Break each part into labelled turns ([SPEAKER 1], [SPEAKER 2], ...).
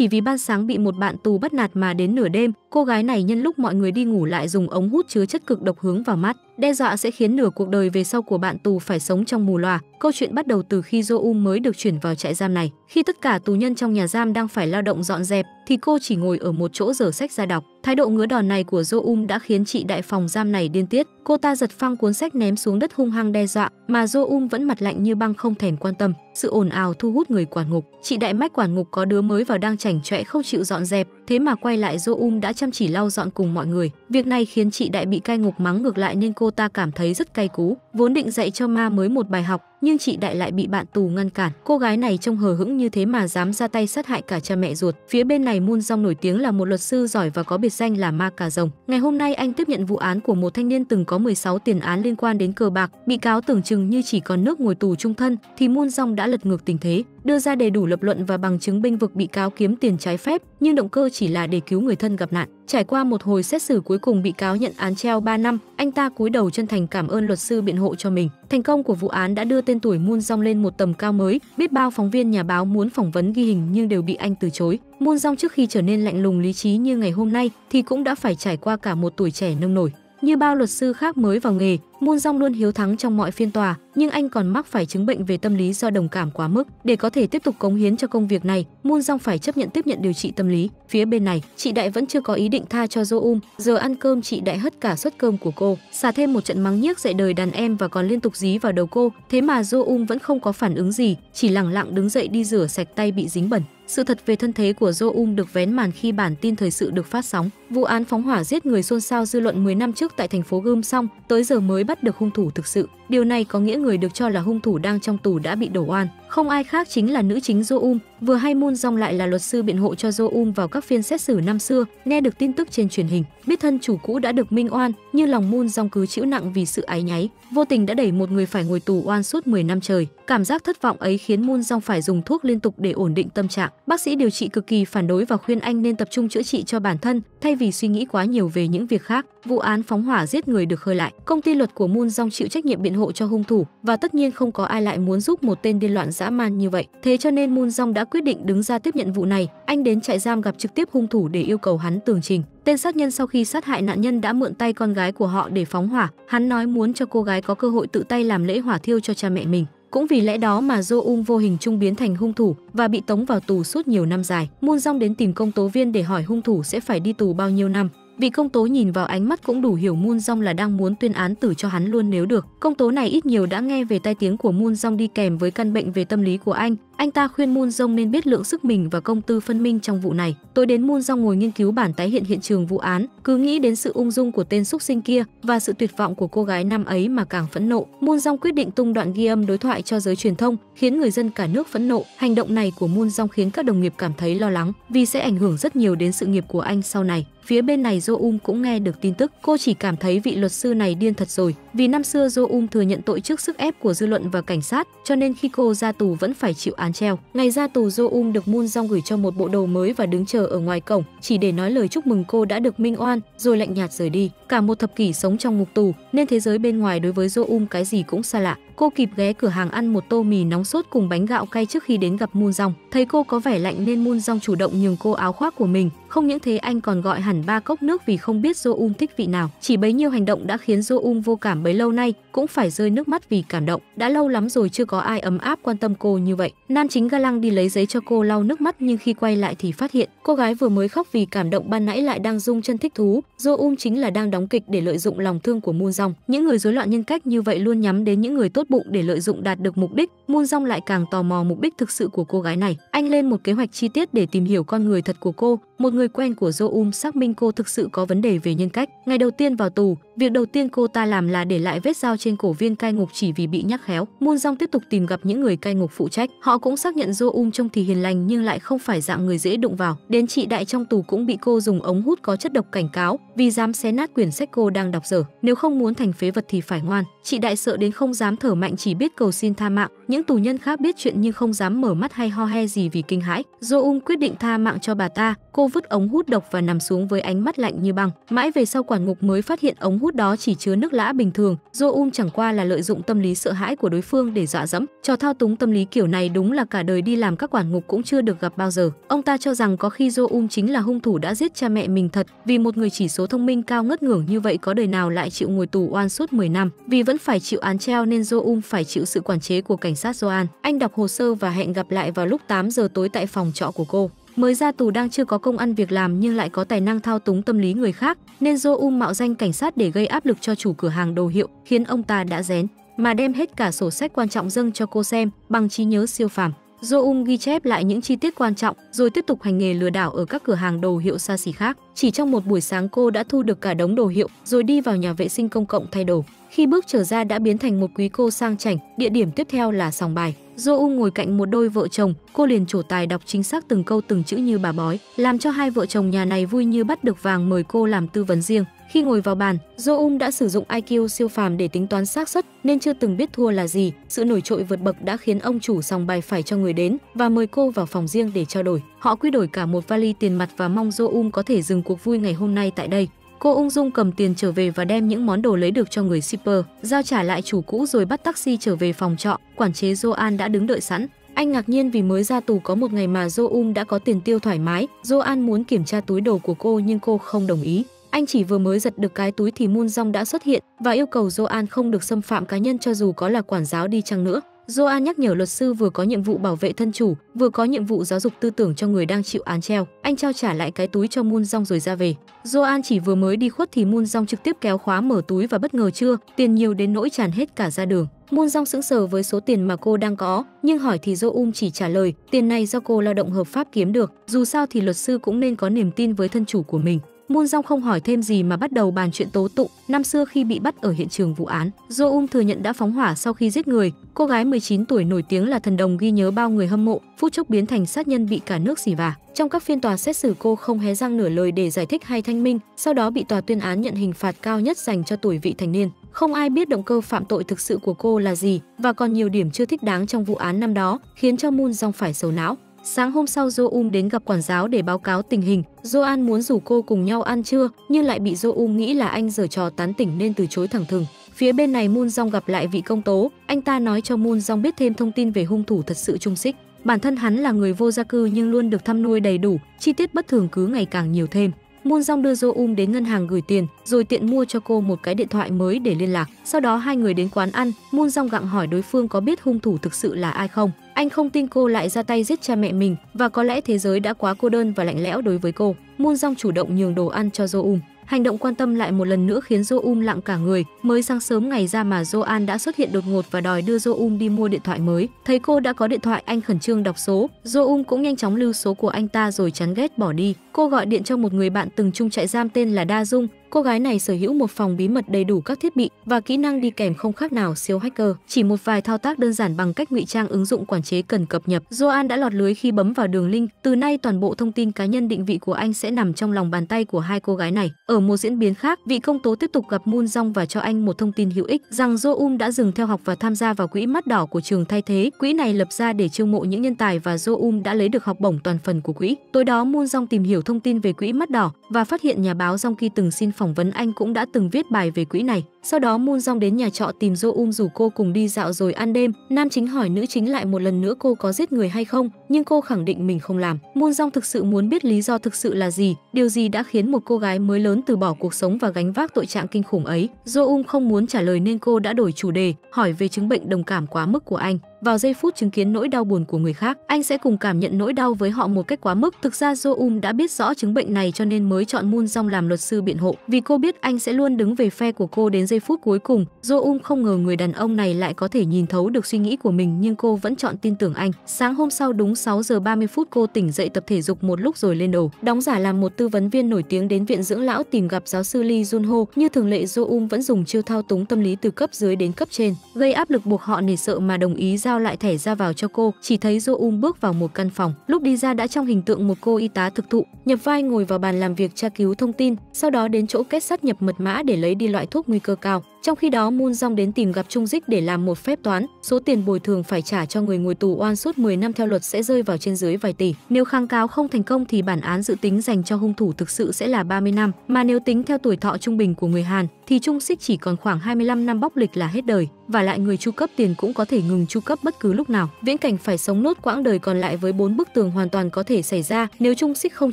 [SPEAKER 1] chỉ vì ban sáng bị một bạn tù bắt nạt mà đến nửa đêm, cô gái này nhân lúc mọi người đi ngủ lại dùng ống hút chứa chất cực độc hướng vào mắt, đe dọa sẽ khiến nửa cuộc đời về sau của bạn tù phải sống trong mù lòa. Câu chuyện bắt đầu từ khi Jo Um mới được chuyển vào trại giam này. Khi tất cả tù nhân trong nhà giam đang phải lao động dọn dẹp, thì cô chỉ ngồi ở một chỗ dở sách ra đọc. Thái độ ngứa đòn này của Jo đã khiến chị đại phòng giam này điên tiết. Cô ta giật phăng cuốn sách ném xuống đất hung hăng đe dọa, mà Jo vẫn mặt lạnh như băng không thèm quan tâm. Sự ồn ào thu hút người quản ngục. Chị đại mách quản ngục có đứa mới vào đang chảnh chọe không chịu dọn dẹp, thế mà quay lại Jo Um đã chăm chỉ lau dọn cùng mọi người. Việc này khiến chị đại bị cai ngục mắng ngược lại nên cô ta cảm thấy rất cay cú. Vốn định dạy cho ma mới một bài học, nhưng chị đại lại bị bạn tù ngăn cản. Cô gái này trông hờ hững như thế mà dám ra tay sát hại cả cha mẹ ruột. Phía bên này Moon Jong nổi tiếng là một luật sư giỏi và có biệt danh là ma cà rồng. Ngày hôm nay anh tiếp nhận vụ án của một thanh niên từng có 16 tiền án liên quan đến cờ bạc. Bị cáo tưởng chừng như chỉ còn nước ngồi tù trung thân, thì Moon Jong đã lật ngược tình thế, đưa ra đầy đủ lập luận và bằng chứng bênh vực bị cáo kiếm tiền trái phép, nhưng động cơ chỉ là để cứu người thân gặp nạn. Trải qua một hồi xét xử cuối cùng bị cáo nhận án treo 3 năm, anh ta cúi đầu chân thành cảm ơn luật sư biện hộ cho mình. Thành công của vụ án đã đưa tên tuổi Moon Jong lên một tầm cao mới, biết bao phóng viên nhà báo muốn phỏng vấn ghi hình nhưng đều bị anh từ chối. Moon Jong trước khi trở nên lạnh lùng lý trí như ngày hôm nay thì cũng đã phải trải qua cả một tuổi trẻ nông nổi. Như bao luật sư khác mới vào nghề, Moon Jong luôn hiếu thắng trong mọi phiên tòa, nhưng anh còn mắc phải chứng bệnh về tâm lý do đồng cảm quá mức. Để có thể tiếp tục cống hiến cho công việc này, Moon Jong phải chấp nhận tiếp nhận điều trị tâm lý. Phía bên này, chị Đại vẫn chưa có ý định tha cho Jo Um. Giờ ăn cơm chị Đại hất cả suất cơm của cô, xả thêm một trận mắng nhiếc dạy đời đàn em và còn liên tục dí vào đầu cô. Thế mà Jo Um vẫn không có phản ứng gì, chỉ lặng lặng đứng dậy đi rửa sạch tay bị dính bẩn. Sự thật về thân thế của Jo Um được vén màn khi bản tin thời sự được phát sóng. Vụ án phóng hỏa giết người xôn xao dư luận 10 năm trước tại thành phố Gươm xong, tới giờ mới bắt được hung thủ thực sự. Điều này có nghĩa người được cho là hung thủ đang trong tù đã bị đổ oan. Không ai khác chính là nữ chính Jo Um. Vừa hay Moon Jong lại là luật sư biện hộ cho Jo Um vào các phiên xét xử năm xưa. Nghe được tin tức trên truyền hình, biết thân chủ cũ đã được minh oan, như lòng Moon Jong cứ chịu nặng vì sự ái nháy, vô tình đã đẩy một người phải ngồi tù oan suốt 10 năm trời. Cảm giác thất vọng ấy khiến Moon Jong phải dùng thuốc liên tục để ổn định tâm trạng. Bác sĩ điều trị cực kỳ phản đối và khuyên anh nên tập trung chữa trị cho bản thân thay vì suy nghĩ quá nhiều về những việc khác. Vụ án phóng hỏa giết người được khơi lại. Công ty luật của Moon Jong chịu trách nhiệm biện hộ cho hung thủ và tất nhiên không có ai lại muốn giúp một tên điên loạn dã man như vậy. Thế cho nên Moon Jong đã quyết định đứng ra tiếp nhận vụ này. Anh đến trại giam gặp trực tiếp hung thủ để yêu cầu hắn tường trình. Tên sát nhân sau khi sát hại nạn nhân đã mượn tay con gái của họ để phóng hỏa. Hắn nói muốn cho cô gái có cơ hội tự tay làm lễ hỏa thiêu cho cha mẹ mình. Cũng vì lẽ đó mà Jo Ung vô hình trung biến thành hung thủ và bị tống vào tù suốt nhiều năm dài. Moon Jong đến tìm công tố viên để hỏi hung thủ sẽ phải đi tù bao nhiêu năm. Vị công tố nhìn vào ánh mắt cũng đủ hiểu Moon Jong là đang muốn tuyên án tử cho hắn luôn nếu được. Công tố này ít nhiều đã nghe về tai tiếng của Moon Jong đi kèm với căn bệnh về tâm lý của anh. Anh ta khuyên Moon Jong nên biết lượng sức mình và công tư phân minh trong vụ này. Tối đến Moon Jong ngồi nghiên cứu bản tái hiện hiện trường vụ án, cứ nghĩ đến sự ung dung của tên xúc sinh kia và sự tuyệt vọng của cô gái năm ấy mà càng phẫn nộ. Moon Jong quyết định tung đoạn ghi âm đối thoại cho giới truyền thông, khiến người dân cả nước phẫn nộ. Hành động này của Moon Jong khiến các đồng nghiệp cảm thấy lo lắng vì sẽ ảnh hưởng rất nhiều đến sự nghiệp của anh sau này. Phía bên này Jo um cũng nghe được tin tức, cô chỉ cảm thấy vị luật sư này điên thật rồi, vì năm xưa Jo um thừa nhận tội trước sức ép của dư luận và cảnh sát, cho nên khi cô ra tù vẫn phải chịu án treo. Ngày ra tù Jo um được Moon Jong gửi cho một bộ đồ mới và đứng chờ ở ngoài cổng, chỉ để nói lời chúc mừng cô đã được minh oan, rồi lạnh nhạt rời đi. Cả một thập kỷ sống trong ngục tù, nên thế giới bên ngoài đối với Jo cái gì cũng xa lạ. Cô kịp ghé cửa hàng ăn một tô mì nóng sốt cùng bánh gạo cay trước khi đến gặp Moon Jong. Thấy cô có vẻ lạnh nên Moon Jong chủ động nhường cô áo khoác của mình. Không những thế, anh còn gọi hẳn ba cốc nước vì không biết Jo Um thích vị nào. Chỉ bấy nhiêu hành động đã khiến Jo Um vô cảm bấy lâu nay, cũng phải rơi nước mắt vì cảm động. Đã lâu lắm rồi chưa có ai ấm áp quan tâm cô như vậy. Nan chính ga lăng đi lấy giấy cho cô lau nước mắt nhưng khi quay lại thì phát hiện, cô gái vừa mới khóc vì cảm động ban nãy lại đang rung chân thích thú. Jo Um chính là đang đóng kịch để lợi dụng lòng thương của Moon Jong. Những người rối loạn nhân cách như vậy luôn nhắm đến những người tốt bụng để lợi dụng đạt được mục đích. Moon Jong lại càng tò mò mục đích thực sự của cô gái này. Anh lên một kế hoạch chi tiết để tìm hiểu con người thật của cô. Một người Người quen của Jo xác minh cô thực sự có vấn đề về nhân cách. Ngày đầu tiên vào tù, việc đầu tiên cô ta làm là để lại vết dao trên cổ viên cai ngục chỉ vì bị nhắc khéo. Moon Jong tiếp tục tìm gặp những người cai ngục phụ trách. Họ cũng xác nhận Jo Um trông thì hiền lành nhưng lại không phải dạng người dễ đụng vào. Đến chị đại trong tù cũng bị cô dùng ống hút có chất độc cảnh cáo vì dám xé nát quyển sách cô đang đọc dở. Nếu không muốn thành phế vật thì phải ngoan. Chị đại sợ đến không dám thở mạnh chỉ biết cầu xin tha mạng. Những tù nhân khác biết chuyện nhưng không dám mở mắt hay ho he gì vì kinh hãi. Jo Um quyết định tha mạng cho bà ta. Cô vứt ống hút độc và nằm xuống với ánh mắt lạnh như băng. Mãi về sau quản ngục mới phát hiện ống hút hút đó chỉ chứa nước lã bình thường, Jo um chẳng qua là lợi dụng tâm lý sợ hãi của đối phương để dọa dẫm. Trò thao túng tâm lý kiểu này đúng là cả đời đi làm các quản ngục cũng chưa được gặp bao giờ. Ông ta cho rằng có khi Jo um chính là hung thủ đã giết cha mẹ mình thật, vì một người chỉ số thông minh cao ngất ngưởng như vậy có đời nào lại chịu ngồi tù oan suốt 10 năm. Vì vẫn phải chịu án treo nên Jo um phải chịu sự quản chế của cảnh sát Joan. Anh đọc hồ sơ và hẹn gặp lại vào lúc 8 giờ tối tại phòng trọ của cô. Mới ra tù đang chưa có công ăn việc làm nhưng lại có tài năng thao túng tâm lý người khác, nên Jo mạo danh cảnh sát để gây áp lực cho chủ cửa hàng đồ hiệu, khiến ông ta đã rén mà đem hết cả sổ sách quan trọng dâng cho cô xem bằng trí nhớ siêu phàm. Jo ghi chép lại những chi tiết quan trọng rồi tiếp tục hành nghề lừa đảo ở các cửa hàng đồ hiệu xa xỉ khác. Chỉ trong một buổi sáng cô đã thu được cả đống đồ hiệu rồi đi vào nhà vệ sinh công cộng thay đồ. Khi bước trở ra đã biến thành một quý cô sang chảnh, địa điểm tiếp theo là sòng bài. Do U ngồi cạnh một đôi vợ chồng, cô liền trổ tài đọc chính xác từng câu từng chữ như bà bói, làm cho hai vợ chồng nhà này vui như bắt được vàng mời cô làm tư vấn riêng. Khi ngồi vào bàn, Do Um đã sử dụng IQ siêu phàm để tính toán xác suất nên chưa từng biết thua là gì. Sự nổi trội vượt bậc đã khiến ông chủ sòng bài phải cho người đến và mời cô vào phòng riêng để trao đổi. Họ quy đổi cả một vali tiền mặt và mong Do Um có thể dừng cuộc vui ngày hôm nay tại đây. Cô ung dung cầm tiền trở về và đem những món đồ lấy được cho người shipper, giao trả lại chủ cũ rồi bắt taxi trở về phòng trọ. Quản chế Joan đã đứng đợi sẵn. Anh ngạc nhiên vì mới ra tù có một ngày mà Jo Um đã có tiền tiêu thoải mái. Joan muốn kiểm tra túi đồ của cô nhưng cô không đồng ý. Anh chỉ vừa mới giật được cái túi thì Moon Jong đã xuất hiện và yêu cầu Joan không được xâm phạm cá nhân cho dù có là quản giáo đi chăng nữa. Joan nhắc nhở luật sư vừa có nhiệm vụ bảo vệ thân chủ, vừa có nhiệm vụ giáo dục tư tưởng cho người đang chịu án treo. Anh trao trả lại cái túi cho Moon Jong rồi ra về. Joan chỉ vừa mới đi khuất thì Moon Jong trực tiếp kéo khóa mở túi và bất ngờ chưa, tiền nhiều đến nỗi tràn hết cả ra đường. Moon Jong sững sờ với số tiền mà cô đang có, nhưng hỏi thì Jo Um chỉ trả lời, tiền này do cô lao động hợp pháp kiếm được, dù sao thì luật sư cũng nên có niềm tin với thân chủ của mình. Moon Jong không hỏi thêm gì mà bắt đầu bàn chuyện tố tụng năm xưa khi bị bắt ở hiện trường vụ án. Jo Um thừa nhận đã phóng hỏa sau khi giết người. Cô gái 19 tuổi nổi tiếng là thần đồng ghi nhớ bao người hâm mộ, phút chốc biến thành sát nhân bị cả nước xỉ vả. Trong các phiên tòa xét xử cô không hé răng nửa lời để giải thích hay thanh minh, sau đó bị tòa tuyên án nhận hình phạt cao nhất dành cho tuổi vị thành niên. Không ai biết động cơ phạm tội thực sự của cô là gì và còn nhiều điểm chưa thích đáng trong vụ án năm đó, khiến cho Moon Jong phải sầu não. Sáng hôm sau Jo Um đến gặp quản giáo để báo cáo tình hình. Joan muốn rủ cô cùng nhau ăn trưa, nhưng lại bị Jo Um nghĩ là anh giở trò tán tỉnh nên từ chối thẳng thừng. Phía bên này Moon Jong gặp lại vị công tố, anh ta nói cho Moon Jong biết thêm thông tin về hung thủ thật sự trung xích. Bản thân hắn là người vô gia cư nhưng luôn được thăm nuôi đầy đủ, chi tiết bất thường cứ ngày càng nhiều thêm. Moon Jong đưa Jo Um đến ngân hàng gửi tiền, rồi tiện mua cho cô một cái điện thoại mới để liên lạc. Sau đó hai người đến quán ăn, Moon Jong gặng hỏi đối phương có biết hung thủ thực sự là ai không. Anh không tin cô lại ra tay giết cha mẹ mình và có lẽ thế giới đã quá cô đơn và lạnh lẽo đối với cô. Moon Jong chủ động nhường đồ ăn cho Jo Um. Hành động quan tâm lại một lần nữa khiến Jo Um lặng cả người. Mới sáng sớm ngày ra mà Joan đã xuất hiện đột ngột và đòi đưa Jo Um đi mua điện thoại mới. Thấy cô đã có điện thoại, anh khẩn trương đọc số. Jo Um cũng nhanh chóng lưu số của anh ta rồi chán ghét bỏ đi. Cô gọi điện cho một người bạn từng chung trại giam tên là Da Dung. Cô gái này sở hữu một phòng bí mật đầy đủ các thiết bị và kỹ năng đi kèm không khác nào siêu hacker. Chỉ một vài thao tác đơn giản bằng cách ngụy trang ứng dụng quản chế cần cập nhật. Joan đã lọt lưới khi bấm vào đường link. Từ nay toàn bộ thông tin cá nhân định vị của anh sẽ nằm trong lòng bàn tay của hai cô gái này. Ở một diễn biến khác, vị công tố tiếp tục gặp Moon Jong và cho anh một thông tin hữu ích rằng Jo Um đã dừng theo học và tham gia vào quỹ mắt đỏ của trường thay thế. Quỹ này lập ra để chiêu mộ những nhân tài và Jo Um đã lấy được học bổng toàn phần của quỹ. Tối đó Moon Jong tìm hiểu thông tin về quỹ mắt đỏ và phát hiện nhà báo Jong Ki từng xin phỏng vấn anh cũng đã từng viết bài về quỹ này. Sau đó Moon Jong đến nhà trọ tìm Jo Um rủ cô cùng đi dạo rồi ăn đêm. Nam chính hỏi nữ chính lại một lần nữa cô có giết người hay không, nhưng cô khẳng định mình không làm. Moon Jong thực sự muốn biết lý do thực sự là gì, điều gì đã khiến một cô gái mới lớn từ bỏ cuộc sống và gánh vác tội trạng kinh khủng ấy. Jo Um không muốn trả lời nên cô đã đổi chủ đề, hỏi về chứng bệnh đồng cảm quá mức của anh. Vào giây phút chứng kiến nỗi đau buồn của người khác, anh sẽ cùng cảm nhận nỗi đau với họ một cách quá mức. Thực ra Jo Um đã biết rõ chứng bệnh này cho nên mới chọn Moon Jong làm luật sư biện hộ, vì cô biết anh sẽ luôn đứng về phe của cô đến giây phút cuối cùng. Jo Um không ngờ người đàn ông này lại có thể nhìn thấu được suy nghĩ của mình nhưng cô vẫn chọn tin tưởng anh. Sáng hôm sau đúng 6 giờ 30 phút cô tỉnh dậy tập thể dục một lúc rồi lên đồ. Đóng giả làm một tư vấn viên nổi tiếng đến viện dưỡng lão tìm gặp giáo sư Lee Jun Ho. Như thường lệ Jo Um vẫn dùng chiêu thao túng tâm lý từ cấp dưới đến cấp trên, gây áp lực buộc họ nể sợ mà đồng ý ra giao lại thẻ ra vào cho cô. Chỉ thấy Jo Um bước vào một căn phòng, lúc đi ra đã trong hình tượng một cô y tá thực thụ, nhập vai ngồi vào bàn làm việc tra cứu thông tin, sau đó đến chỗ kết sắt nhập mật mã để lấy đi loại thuốc nguy cơ cao. Trong khi đó Moon Jong đến tìm gặp Trung Dích để làm một phép toán, số tiền bồi thường phải trả cho người ngồi tù oan suốt 10 năm theo luật sẽ rơi vào trên dưới vài tỷ. Nếu kháng cáo không thành công thì bản án dự tính dành cho hung thủ thực sự sẽ là 30 năm, mà nếu tính theo tuổi thọ trung bình của người Hàn thì Trung Sích chỉ còn khoảng 25 năm bóc lịch là hết đời, và lại người chu cấp tiền cũng có thể ngừng chu cấp bất cứ lúc nào. Viễn cảnh phải sống nốt quãng đời còn lại với bốn bức tường hoàn toàn có thể xảy ra nếu Trung Sích không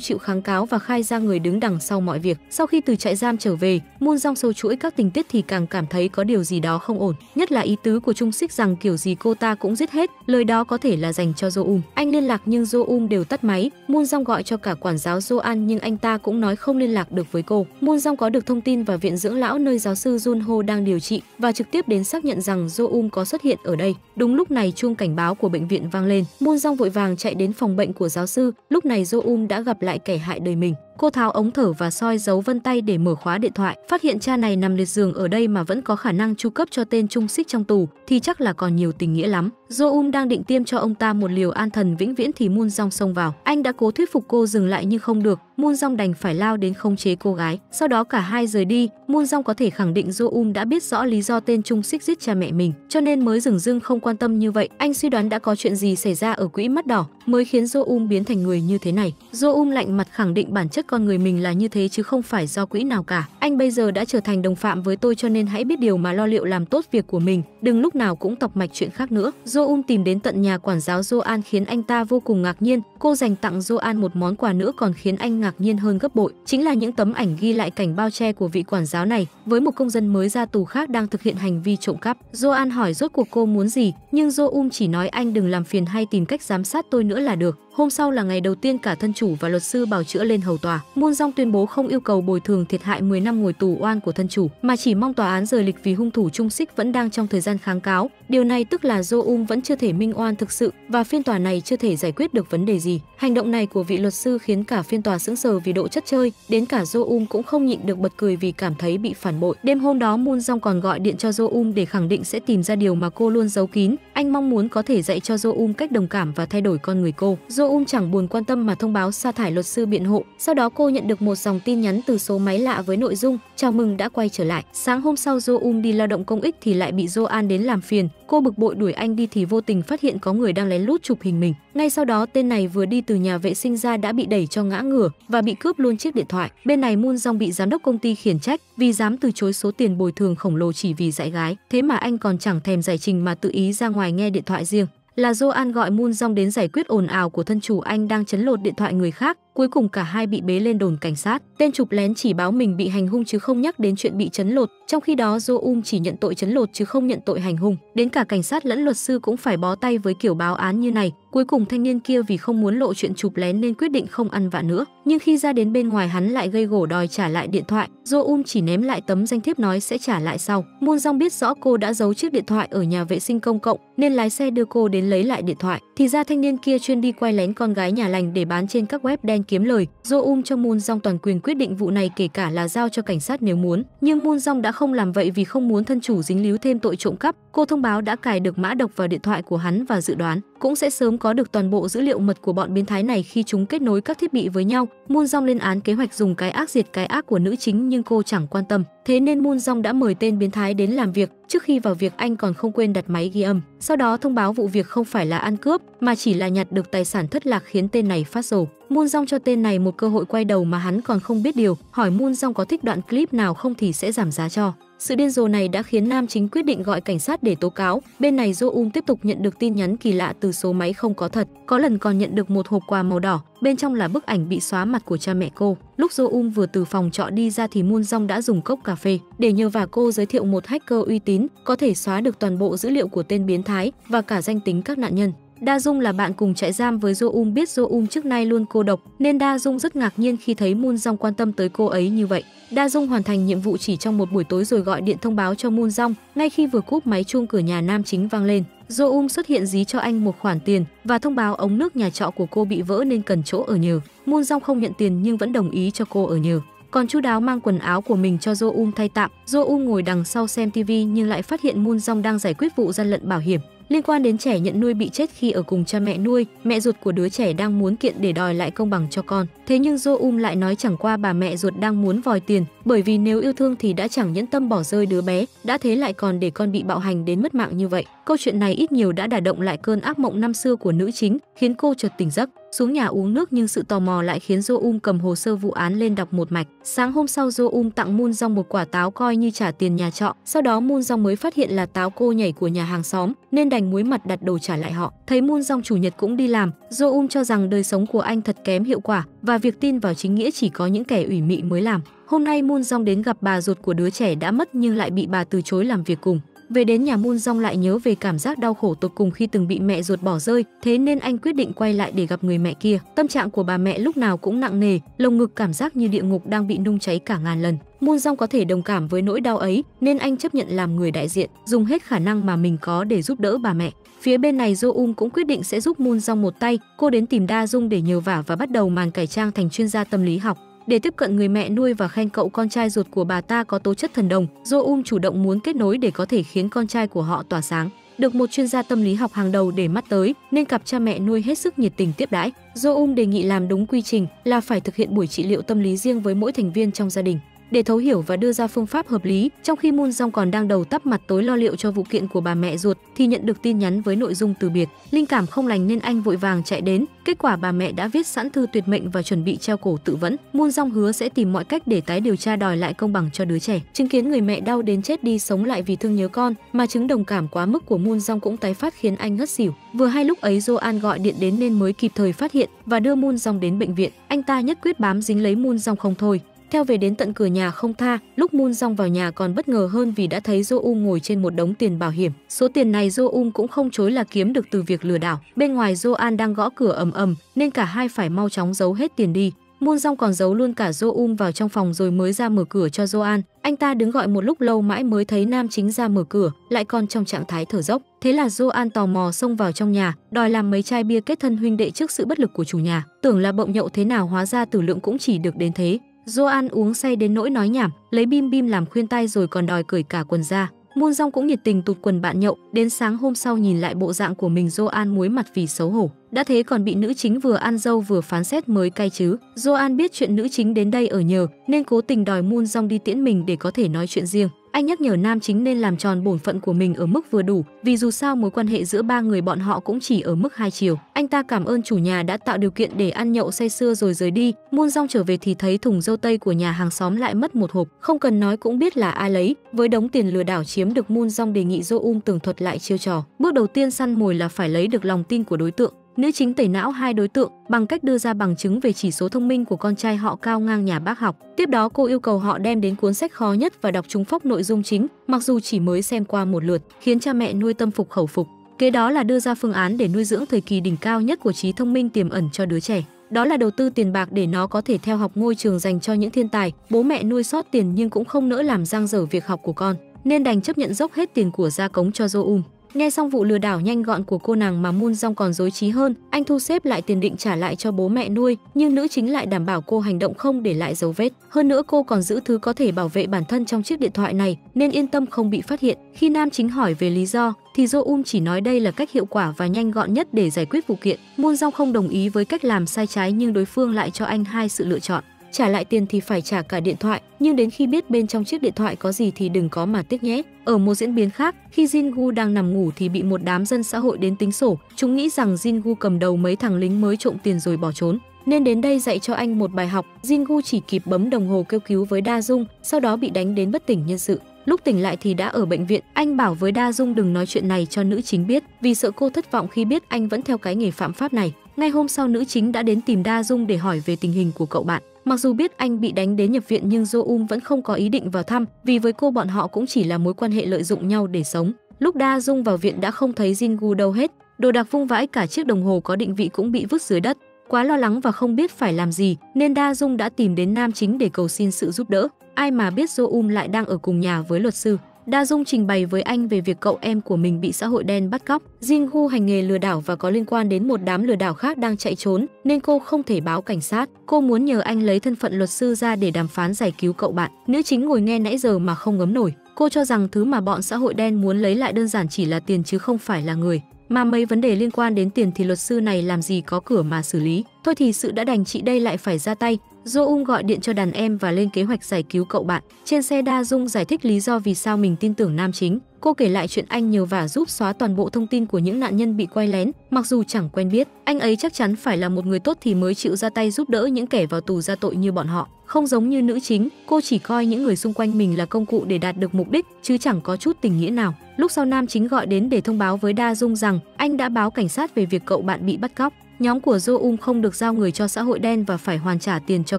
[SPEAKER 1] chịu kháng cáo và khai ra người đứng đằng sau mọi việc. Sau khi từ trại giam trở về, Moon Jong sâu chuỗi các tình tiết thì càng cảm thấy có điều gì đó không ổn, nhất là ý tứ của Trung xích rằng kiểu gì cô ta cũng giết hết, lời đó có thể là dành cho Jo Um. Anh liên lạc nhưng Jo Um đều tắt máy. Moon Jong gọi cho cả quản giáo Jo An nhưng anh ta cũng nói không liên lạc được với cô. Moon Jong có được thông tin vào viện dưỡng lão nơi giáo sư Jun Ho đang điều trị và trực tiếp đến xác nhận rằng Jo Um có xuất hiện ở đây. Đúng lúc này chuông cảnh báo của bệnh viện vang lên. Moon Jong vội vàng chạy đến phòng bệnh của giáo sư. Lúc này Jo Um đã gặp lại kẻ hại đời mình. Cô tháo ống thở và soi dấu vân tay để mở khóa điện thoại. Phát hiện cha này nằm liệt giường ở đây mà vẫn có khả năng chu cấp cho tên trung xích trong tù, thì chắc là còn nhiều tình nghĩa lắm. Jo um đang định tiêm cho ông ta một liều an thần vĩnh viễn thì Moon Jong xông vào. Anh đã cố thuyết phục cô dừng lại nhưng không được. Moon Jong đành phải lao đến khống chế cô gái. Sau đó cả hai rời đi. Moon Jong có thể khẳng định Jo um đã biết rõ lý do tên trung xích giết cha mẹ mình, cho nên mới dừng dưng không quan tâm như vậy. Anh suy đoán đã có chuyện gì xảy ra ở quỹ mắt đỏ mới khiến Jo um biến thành người như thế này. Jo lạnh mặt khẳng định bản chất con người mình là như thế chứ không phải do quỹ nào cả. Anh bây giờ đã trở thành đồng phạm với tôi cho nên hãy biết điều mà lo liệu làm tốt việc của mình, đừng lúc nào cũng tọc mạch chuyện khác nữa. Jo Um tìm đến tận nhà quản giáo Jo An khiến anh ta vô cùng ngạc nhiên. Cô dành tặng Jo An một món quà nữa còn khiến anh ngạc nhiên hơn gấp bội, chính là những tấm ảnh ghi lại cảnh bao che của vị quản giáo này với một công dân mới ra tù khác đang thực hiện hành vi trộm cắp. Jo An hỏi rốt cuộc cô muốn gì, nhưng Jo Um chỉ nói anh đừng làm phiền hay tìm cách giám sát tôi nữa là được. Hôm sau là ngày đầu tiên cả thân chủ và luật sư bảo chữa lên hầu tòa. Muôn Dong tuyên bố không yêu cầu bồi thường thiệt hại 10 năm ngồi tù oan của thân chủ, mà chỉ mong tòa án rời lịch vì hung thủ Trung Sích vẫn đang trong thời gian kháng cáo. Điều này tức là Jo Um vẫn chưa thể minh oan thực sự và phiên tòa này chưa thể giải quyết được vấn đề gì. Hành động này của vị luật sư khiến cả phiên tòa sững sờ vì độ chất chơi, đến cả Jo Um cũng không nhịn được bật cười vì cảm thấy bị phản bội. Đêm hôm đó Moon Jong còn gọi điện cho Jo Um để khẳng định sẽ tìm ra điều mà cô luôn giấu kín. Anh mong muốn có thể dạy cho Jo Um cách đồng cảm và thay đổi con người cô. Jo Um chẳng buồn quan tâm mà thông báo sa thải luật sư biện hộ. Sau đó cô nhận được một dòng tin nhắn từ số máy lạ với nội dung, chào mừng, đã quay trở lại. Sáng hôm sau Jo Um đi lao động công ích thì lại bị Jo An đến làm phiền. Cô bực bội đuổi anh đi thì vô tình phát hiện có người đang lén lút chụp hình mình. Ngay sau đó, tên này vừa đi từ nhà vệ sinh ra đã bị đẩy cho ngã ngửa và bị cướp luôn chiếc điện thoại. Bên này Moon Jong bị giám đốc công ty khiển trách vì dám từ chối số tiền bồi thường khổng lồ chỉ vì dạy gái. Thế mà anh còn chẳng thèm giải trình mà tự ý ra ngoài nghe điện thoại riêng là Joan gọi Moon Jong đến giải quyết ồn ào của thân chủ anh đang chấn lột điện thoại người khác. Cuối cùng cả hai bị bế lên đồn cảnh sát. Tên chụp lén chỉ báo mình bị hành hung chứ không nhắc đến chuyện bị chấn lột. Trong khi đó Jo Um chỉ nhận tội chấn lột chứ không nhận tội hành hung. Đến cả cảnh sát lẫn luật sư cũng phải bó tay với kiểu báo án như này. Cuối cùng thanh niên kia vì không muốn lộ chuyện chụp lén nên quyết định không ăn vạ nữa. Nhưng khi ra đến bên ngoài, hắn lại gây gổ đòi trả lại điện thoại. Jo Um chỉ ném lại tấm danh thiếp nói sẽ trả lại sau. Moon Jong biết rõ cô đã giấu chiếc điện thoại ở nhà vệ sinh công cộng, nên lái xe đưa cô đến lấy lại điện thoại. Thì ra thanh niên kia chuyên đi quay lén con gái nhà lành để bán trên các web đen kiếm lời. Do Um cho Moon Jong toàn quyền quyết định vụ này kể cả là giao cho cảnh sát nếu muốn. Nhưng Moon Jong đã không làm vậy vì không muốn thân chủ dính líu thêm tội trộm cắp. Cô thông báo đã cài được mã độc vào điện thoại của hắn và dự đoán cũng sẽ sớm có được toàn bộ dữ liệu mật của bọn biến thái này khi chúng kết nối các thiết bị với nhau. Moon Jong lên án kế hoạch dùng cái ác diệt cái ác của nữ chính nhưng cô chẳng quan tâm. Thế nên Moon Jong đã mời tên biến thái đến làm việc. Trước khi vào việc anh còn không quên đặt máy ghi âm. Sau đó thông báo vụ việc không phải là ăn cướp mà chỉ là nhặt được tài sản thất lạc khiến tên này phát rồ. Moon Jong cho tên này một cơ hội quay đầu mà hắn còn không biết điều, hỏi Moon Jong có thích đoạn clip nào không thì sẽ giảm giá cho. Sự điên rồ này đã khiến nam chính quyết định gọi cảnh sát để tố cáo. Bên này Jo Um tiếp tục nhận được tin nhắn kỳ lạ từ số máy không có thật. Có lần còn nhận được một hộp quà màu đỏ, bên trong là bức ảnh bị xóa mặt của cha mẹ cô. Lúc Jo Um vừa từ phòng trọ đi ra thì Moon Jong đã dùng cốc cà phê để nhờ và cô giới thiệu một hacker uy tín có thể xóa được toàn bộ dữ liệu của tên biến thái và cả danh tính các nạn nhân. Da Dung là bạn cùng trại giam với Jo Um biết Jo Um trước nay luôn cô độc, nên Da Dung rất ngạc nhiên khi thấy Moon Jong quan tâm tới cô ấy như vậy. Da Dung hoàn thành nhiệm vụ chỉ trong một buổi tối rồi gọi điện thông báo cho Moon Jong, ngay khi vừa cúp máy chuông cửa nhà nam chính vang lên. Jo Um xuất hiện dí cho anh một khoản tiền và thông báo ống nước nhà trọ của cô bị vỡ nên cần chỗ ở nhờ. Moon Jong không nhận tiền nhưng vẫn đồng ý cho cô ở nhờ còn chu đáo mang quần áo của mình cho Jo Um thay tạm. Jo Um ngồi đằng sau xem TV nhưng lại phát hiện Moon Jong đang giải quyết vụ gian lận bảo hiểm liên quan đến trẻ nhận nuôi bị chết khi ở cùng cha mẹ nuôi, mẹ ruột của đứa trẻ đang muốn kiện để đòi lại công bằng cho con. Thế nhưng Jo Um lại nói chẳng qua bà mẹ ruột đang muốn vòi tiền, bởi vì nếu yêu thương thì đã chẳng nhẫn tâm bỏ rơi đứa bé, đã thế lại còn để con bị bạo hành đến mất mạng như vậy. Câu chuyện này ít nhiều đã đả động lại cơn ác mộng năm xưa của nữ chính, khiến cô chợt tỉnh giấc. Xuống nhà uống nước nhưng sự tò mò lại khiến Jo Um cầm hồ sơ vụ án lên đọc một mạch. Sáng hôm sau Jo Um tặng Moon Jong một quả táo coi như trả tiền nhà trọ. Sau đó Moon Jong mới phát hiện là táo cô nhảy của nhà hàng xóm nên đành muối mặt đặt đồ trả lại họ. Thấy Moon Jong chủ nhật cũng đi làm, Jo Um cho rằng đời sống của anh thật kém hiệu quả và việc tin vào chính nghĩa chỉ có những kẻ ủy mị mới làm. Hôm nay Moon Jong đến gặp bà ruột của đứa trẻ đã mất nhưng lại bị bà từ chối làm việc cùng. Về đến nhà Moon Jong lại nhớ về cảm giác đau khổ tột cùng khi từng bị mẹ ruột bỏ rơi, thế nên anh quyết định quay lại để gặp người mẹ kia. Tâm trạng của bà mẹ lúc nào cũng nặng nề, lồng ngực cảm giác như địa ngục đang bị nung cháy cả ngàn lần. Moon Jong có thể đồng cảm với nỗi đau ấy, nên anh chấp nhận làm người đại diện, dùng hết khả năng mà mình có để giúp đỡ bà mẹ. Phía bên này Jo Um cũng quyết định sẽ giúp Moon Jong một tay, cô đến tìm Da Dung để nhờ vả và bắt đầu màn cải trang thành chuyên gia tâm lý học. Để tiếp cận người mẹ nuôi và khen cậu con trai ruột của bà ta có tố chất thần đồng, Jo Um chủ động muốn kết nối để có thể khiến con trai của họ tỏa sáng. Được một chuyên gia tâm lý học hàng đầu để mắt tới, nên cặp cha mẹ nuôi hết sức nhiệt tình tiếp đãi. Jo Um đề nghị làm đúng quy trình là phải thực hiện buổi trị liệu tâm lý riêng với mỗi thành viên trong gia đình để thấu hiểu và đưa ra phương pháp hợp lý. Trong khi Moon Jong còn đang đầu tắp mặt tối lo liệu cho vụ kiện của bà mẹ ruột thì nhận được tin nhắn với nội dung từ biệt. Linh cảm không lành nên anh vội vàng chạy đến. Kết quả bà mẹ đã viết sẵn thư tuyệt mệnh và chuẩn bị treo cổ tự vẫn. Moon Jong hứa sẽ tìm mọi cách để tái điều tra đòi lại công bằng cho đứa trẻ. Chứng kiến người mẹ đau đến chết đi sống lại vì thương nhớ con, mà chứng đồng cảm quá mức của Moon Jong cũng tái phát khiến anh ngất xỉu. Vừa hay lúc ấy Joan gọi điện đến nên mới kịp thời phát hiện và đưa Moon Jong đến bệnh viện. Anh ta nhất quyết bám dính lấy Moon Jong không thôi theo về đến tận cửa nhà không tha. Lúc Moon Jong vào nhà còn bất ngờ hơn vì đã thấy Jo Um ngồi trên một đống tiền bảo hiểm. Số tiền này Jo Um cũng không chối là kiếm được từ việc lừa đảo. Bên ngoài Jo An đang gõ cửa ầm ầm nên cả hai phải mau chóng giấu hết tiền đi. Moon Jong còn giấu luôn cả Jo Um vào trong phòng rồi mới ra mở cửa cho Jo An. Anh ta đứng gọi một lúc lâu mãi mới thấy nam chính ra mở cửa, lại còn trong trạng thái thở dốc. Thế là Jo An tò mò xông vào trong nhà, đòi làm mấy chai bia kết thân huynh đệ trước sự bất lực của chủ nhà. Tưởng là bộng nhậu thế nào hóa ra tử lượng cũng chỉ được đến thế. Joan uống say đến nỗi nói nhảm, lấy bim bim làm khuyên tay rồi còn đòi cởi cả quần ra. Moon Jong cũng nhiệt tình tụt quần bạn nhậu, đến sáng hôm sau nhìn lại bộ dạng của mình Joan muối mặt vì xấu hổ. Đã thế còn bị nữ chính vừa ăn dâu vừa phán xét mới cay chứ. Joan biết chuyện nữ chính đến đây ở nhờ nên cố tình đòi Moon Jong đi tiễn mình để có thể nói chuyện riêng. Anh nhắc nhở nam chính nên làm tròn bổn phận của mình ở mức vừa đủ, vì dù sao mối quan hệ giữa ba người bọn họ cũng chỉ ở mức hai chiều. Anh ta cảm ơn chủ nhà đã tạo điều kiện để ăn nhậu say sưa rồi rời đi. Moon Jong trở về thì thấy thùng dâu tây của nhà hàng xóm lại mất một hộp, không cần nói cũng biết là ai lấy. Với đống tiền lừa đảo chiếm được Moon Jong đề nghị Jo Um tường thuật lại chiêu trò. Bước đầu tiên săn mồi là phải lấy được lòng tin của đối tượng. Nữ chính tẩy não hai đối tượng bằng cách đưa ra bằng chứng về chỉ số thông minh của con trai họ cao ngang nhà bác học. Tiếp đó cô yêu cầu họ đem đến cuốn sách khó nhất và đọc trúng phốc nội dung chính, mặc dù chỉ mới xem qua một lượt, khiến cha mẹ nuôi tâm phục khẩu phục. Kế đó là đưa ra phương án để nuôi dưỡng thời kỳ đỉnh cao nhất của trí thông minh tiềm ẩn cho đứa trẻ. Đó là đầu tư tiền bạc để nó có thể theo học ngôi trường dành cho những thiên tài. Bố mẹ nuôi sót tiền nhưng cũng không nỡ làm giang dở việc học của con, nên đành chấp nhận dốc hết tiền của gia cống cho Jo Nghe xong vụ lừa đảo nhanh gọn của cô nàng mà Moon Jong còn dối trí hơn, anh thu xếp lại tiền định trả lại cho bố mẹ nuôi, nhưng nữ chính lại đảm bảo cô hành động không để lại dấu vết. Hơn nữa cô còn giữ thứ có thể bảo vệ bản thân trong chiếc điện thoại này, nên yên tâm không bị phát hiện. Khi nam chính hỏi về lý do, thì Jo Um chỉ nói đây là cách hiệu quả và nhanh gọn nhất để giải quyết vụ kiện. Moon Jong không đồng ý với cách làm sai trái nhưng đối phương lại cho anh hai sự lựa chọn trả lại tiền thì phải trả cả điện thoại, nhưng đến khi biết bên trong chiếc điện thoại có gì thì đừng có mà tiếc nhé. Ở một diễn biến khác, khi Jingu đang nằm ngủ thì bị một đám dân xã hội đến tính sổ, chúng nghĩ rằng Jingu cầm đầu mấy thằng lính mới trộm tiền rồi bỏ trốn. Nên đến đây dạy cho anh một bài học, Jingu chỉ kịp bấm đồng hồ kêu cứu với Da Dung, sau đó bị đánh đến bất tỉnh nhân sự. Lúc tỉnh lại thì đã ở bệnh viện, anh bảo với Da Dung đừng nói chuyện này cho nữ chính biết, vì sợ cô thất vọng khi biết anh vẫn theo cái nghề phạm pháp này. Ngay hôm sau nữ chính đã đến tìm Da Dung để hỏi về tình hình của cậu bạn. Mặc dù biết anh bị đánh đến nhập viện nhưng Jo Um vẫn không có ý định vào thăm, vì với cô bọn họ cũng chỉ là mối quan hệ lợi dụng nhau để sống. Lúc Da Dung vào viện đã không thấy Jin Gu đâu hết, đồ đạc vung vãi cả chiếc đồng hồ có định vị cũng bị vứt dưới đất. Quá lo lắng và không biết phải làm gì, nên Da Dung đã tìm đến nam chính để cầu xin sự giúp đỡ. Ai mà biết Jo Um lại đang ở cùng nhà với luật sư. Da Dung trình bày với anh về việc cậu em của mình bị xã hội đen bắt cóc. Jin Hu hành nghề lừa đảo và có liên quan đến một đám lừa đảo khác đang chạy trốn, nên cô không thể báo cảnh sát. Cô muốn nhờ anh lấy thân phận luật sư ra để đàm phán giải cứu cậu bạn. Nữ chính ngồi nghe nãy giờ mà không ngấm nổi. Cô cho rằng thứ mà bọn xã hội đen muốn lấy lại đơn giản chỉ là tiền chứ không phải là người. Mà mấy vấn đề liên quan đến tiền thì luật sư này làm gì có cửa mà xử lý. Thôi thì sự đã đành chị đây lại phải ra tay. Do Ung gọi điện cho đàn em và lên kế hoạch giải cứu cậu bạn. Trên xe Da Dung giải thích lý do vì sao mình tin tưởng nam chính. Cô kể lại chuyện anh nhờ vả giúp xóa toàn bộ thông tin của những nạn nhân bị quay lén, mặc dù chẳng quen biết. Anh ấy chắc chắn phải là một người tốt thì mới chịu ra tay giúp đỡ những kẻ vào tù ra tội như bọn họ. Không giống như nữ chính, cô chỉ coi những người xung quanh mình là công cụ để đạt được mục đích, chứ chẳng có chút tình nghĩa nào. Lúc sau nam chính gọi đến để thông báo với Da Dung rằng anh đã báo cảnh sát về việc cậu bạn bị bắt cóc. Nhóm của Jo um không được giao người cho xã hội đen và phải hoàn trả tiền cho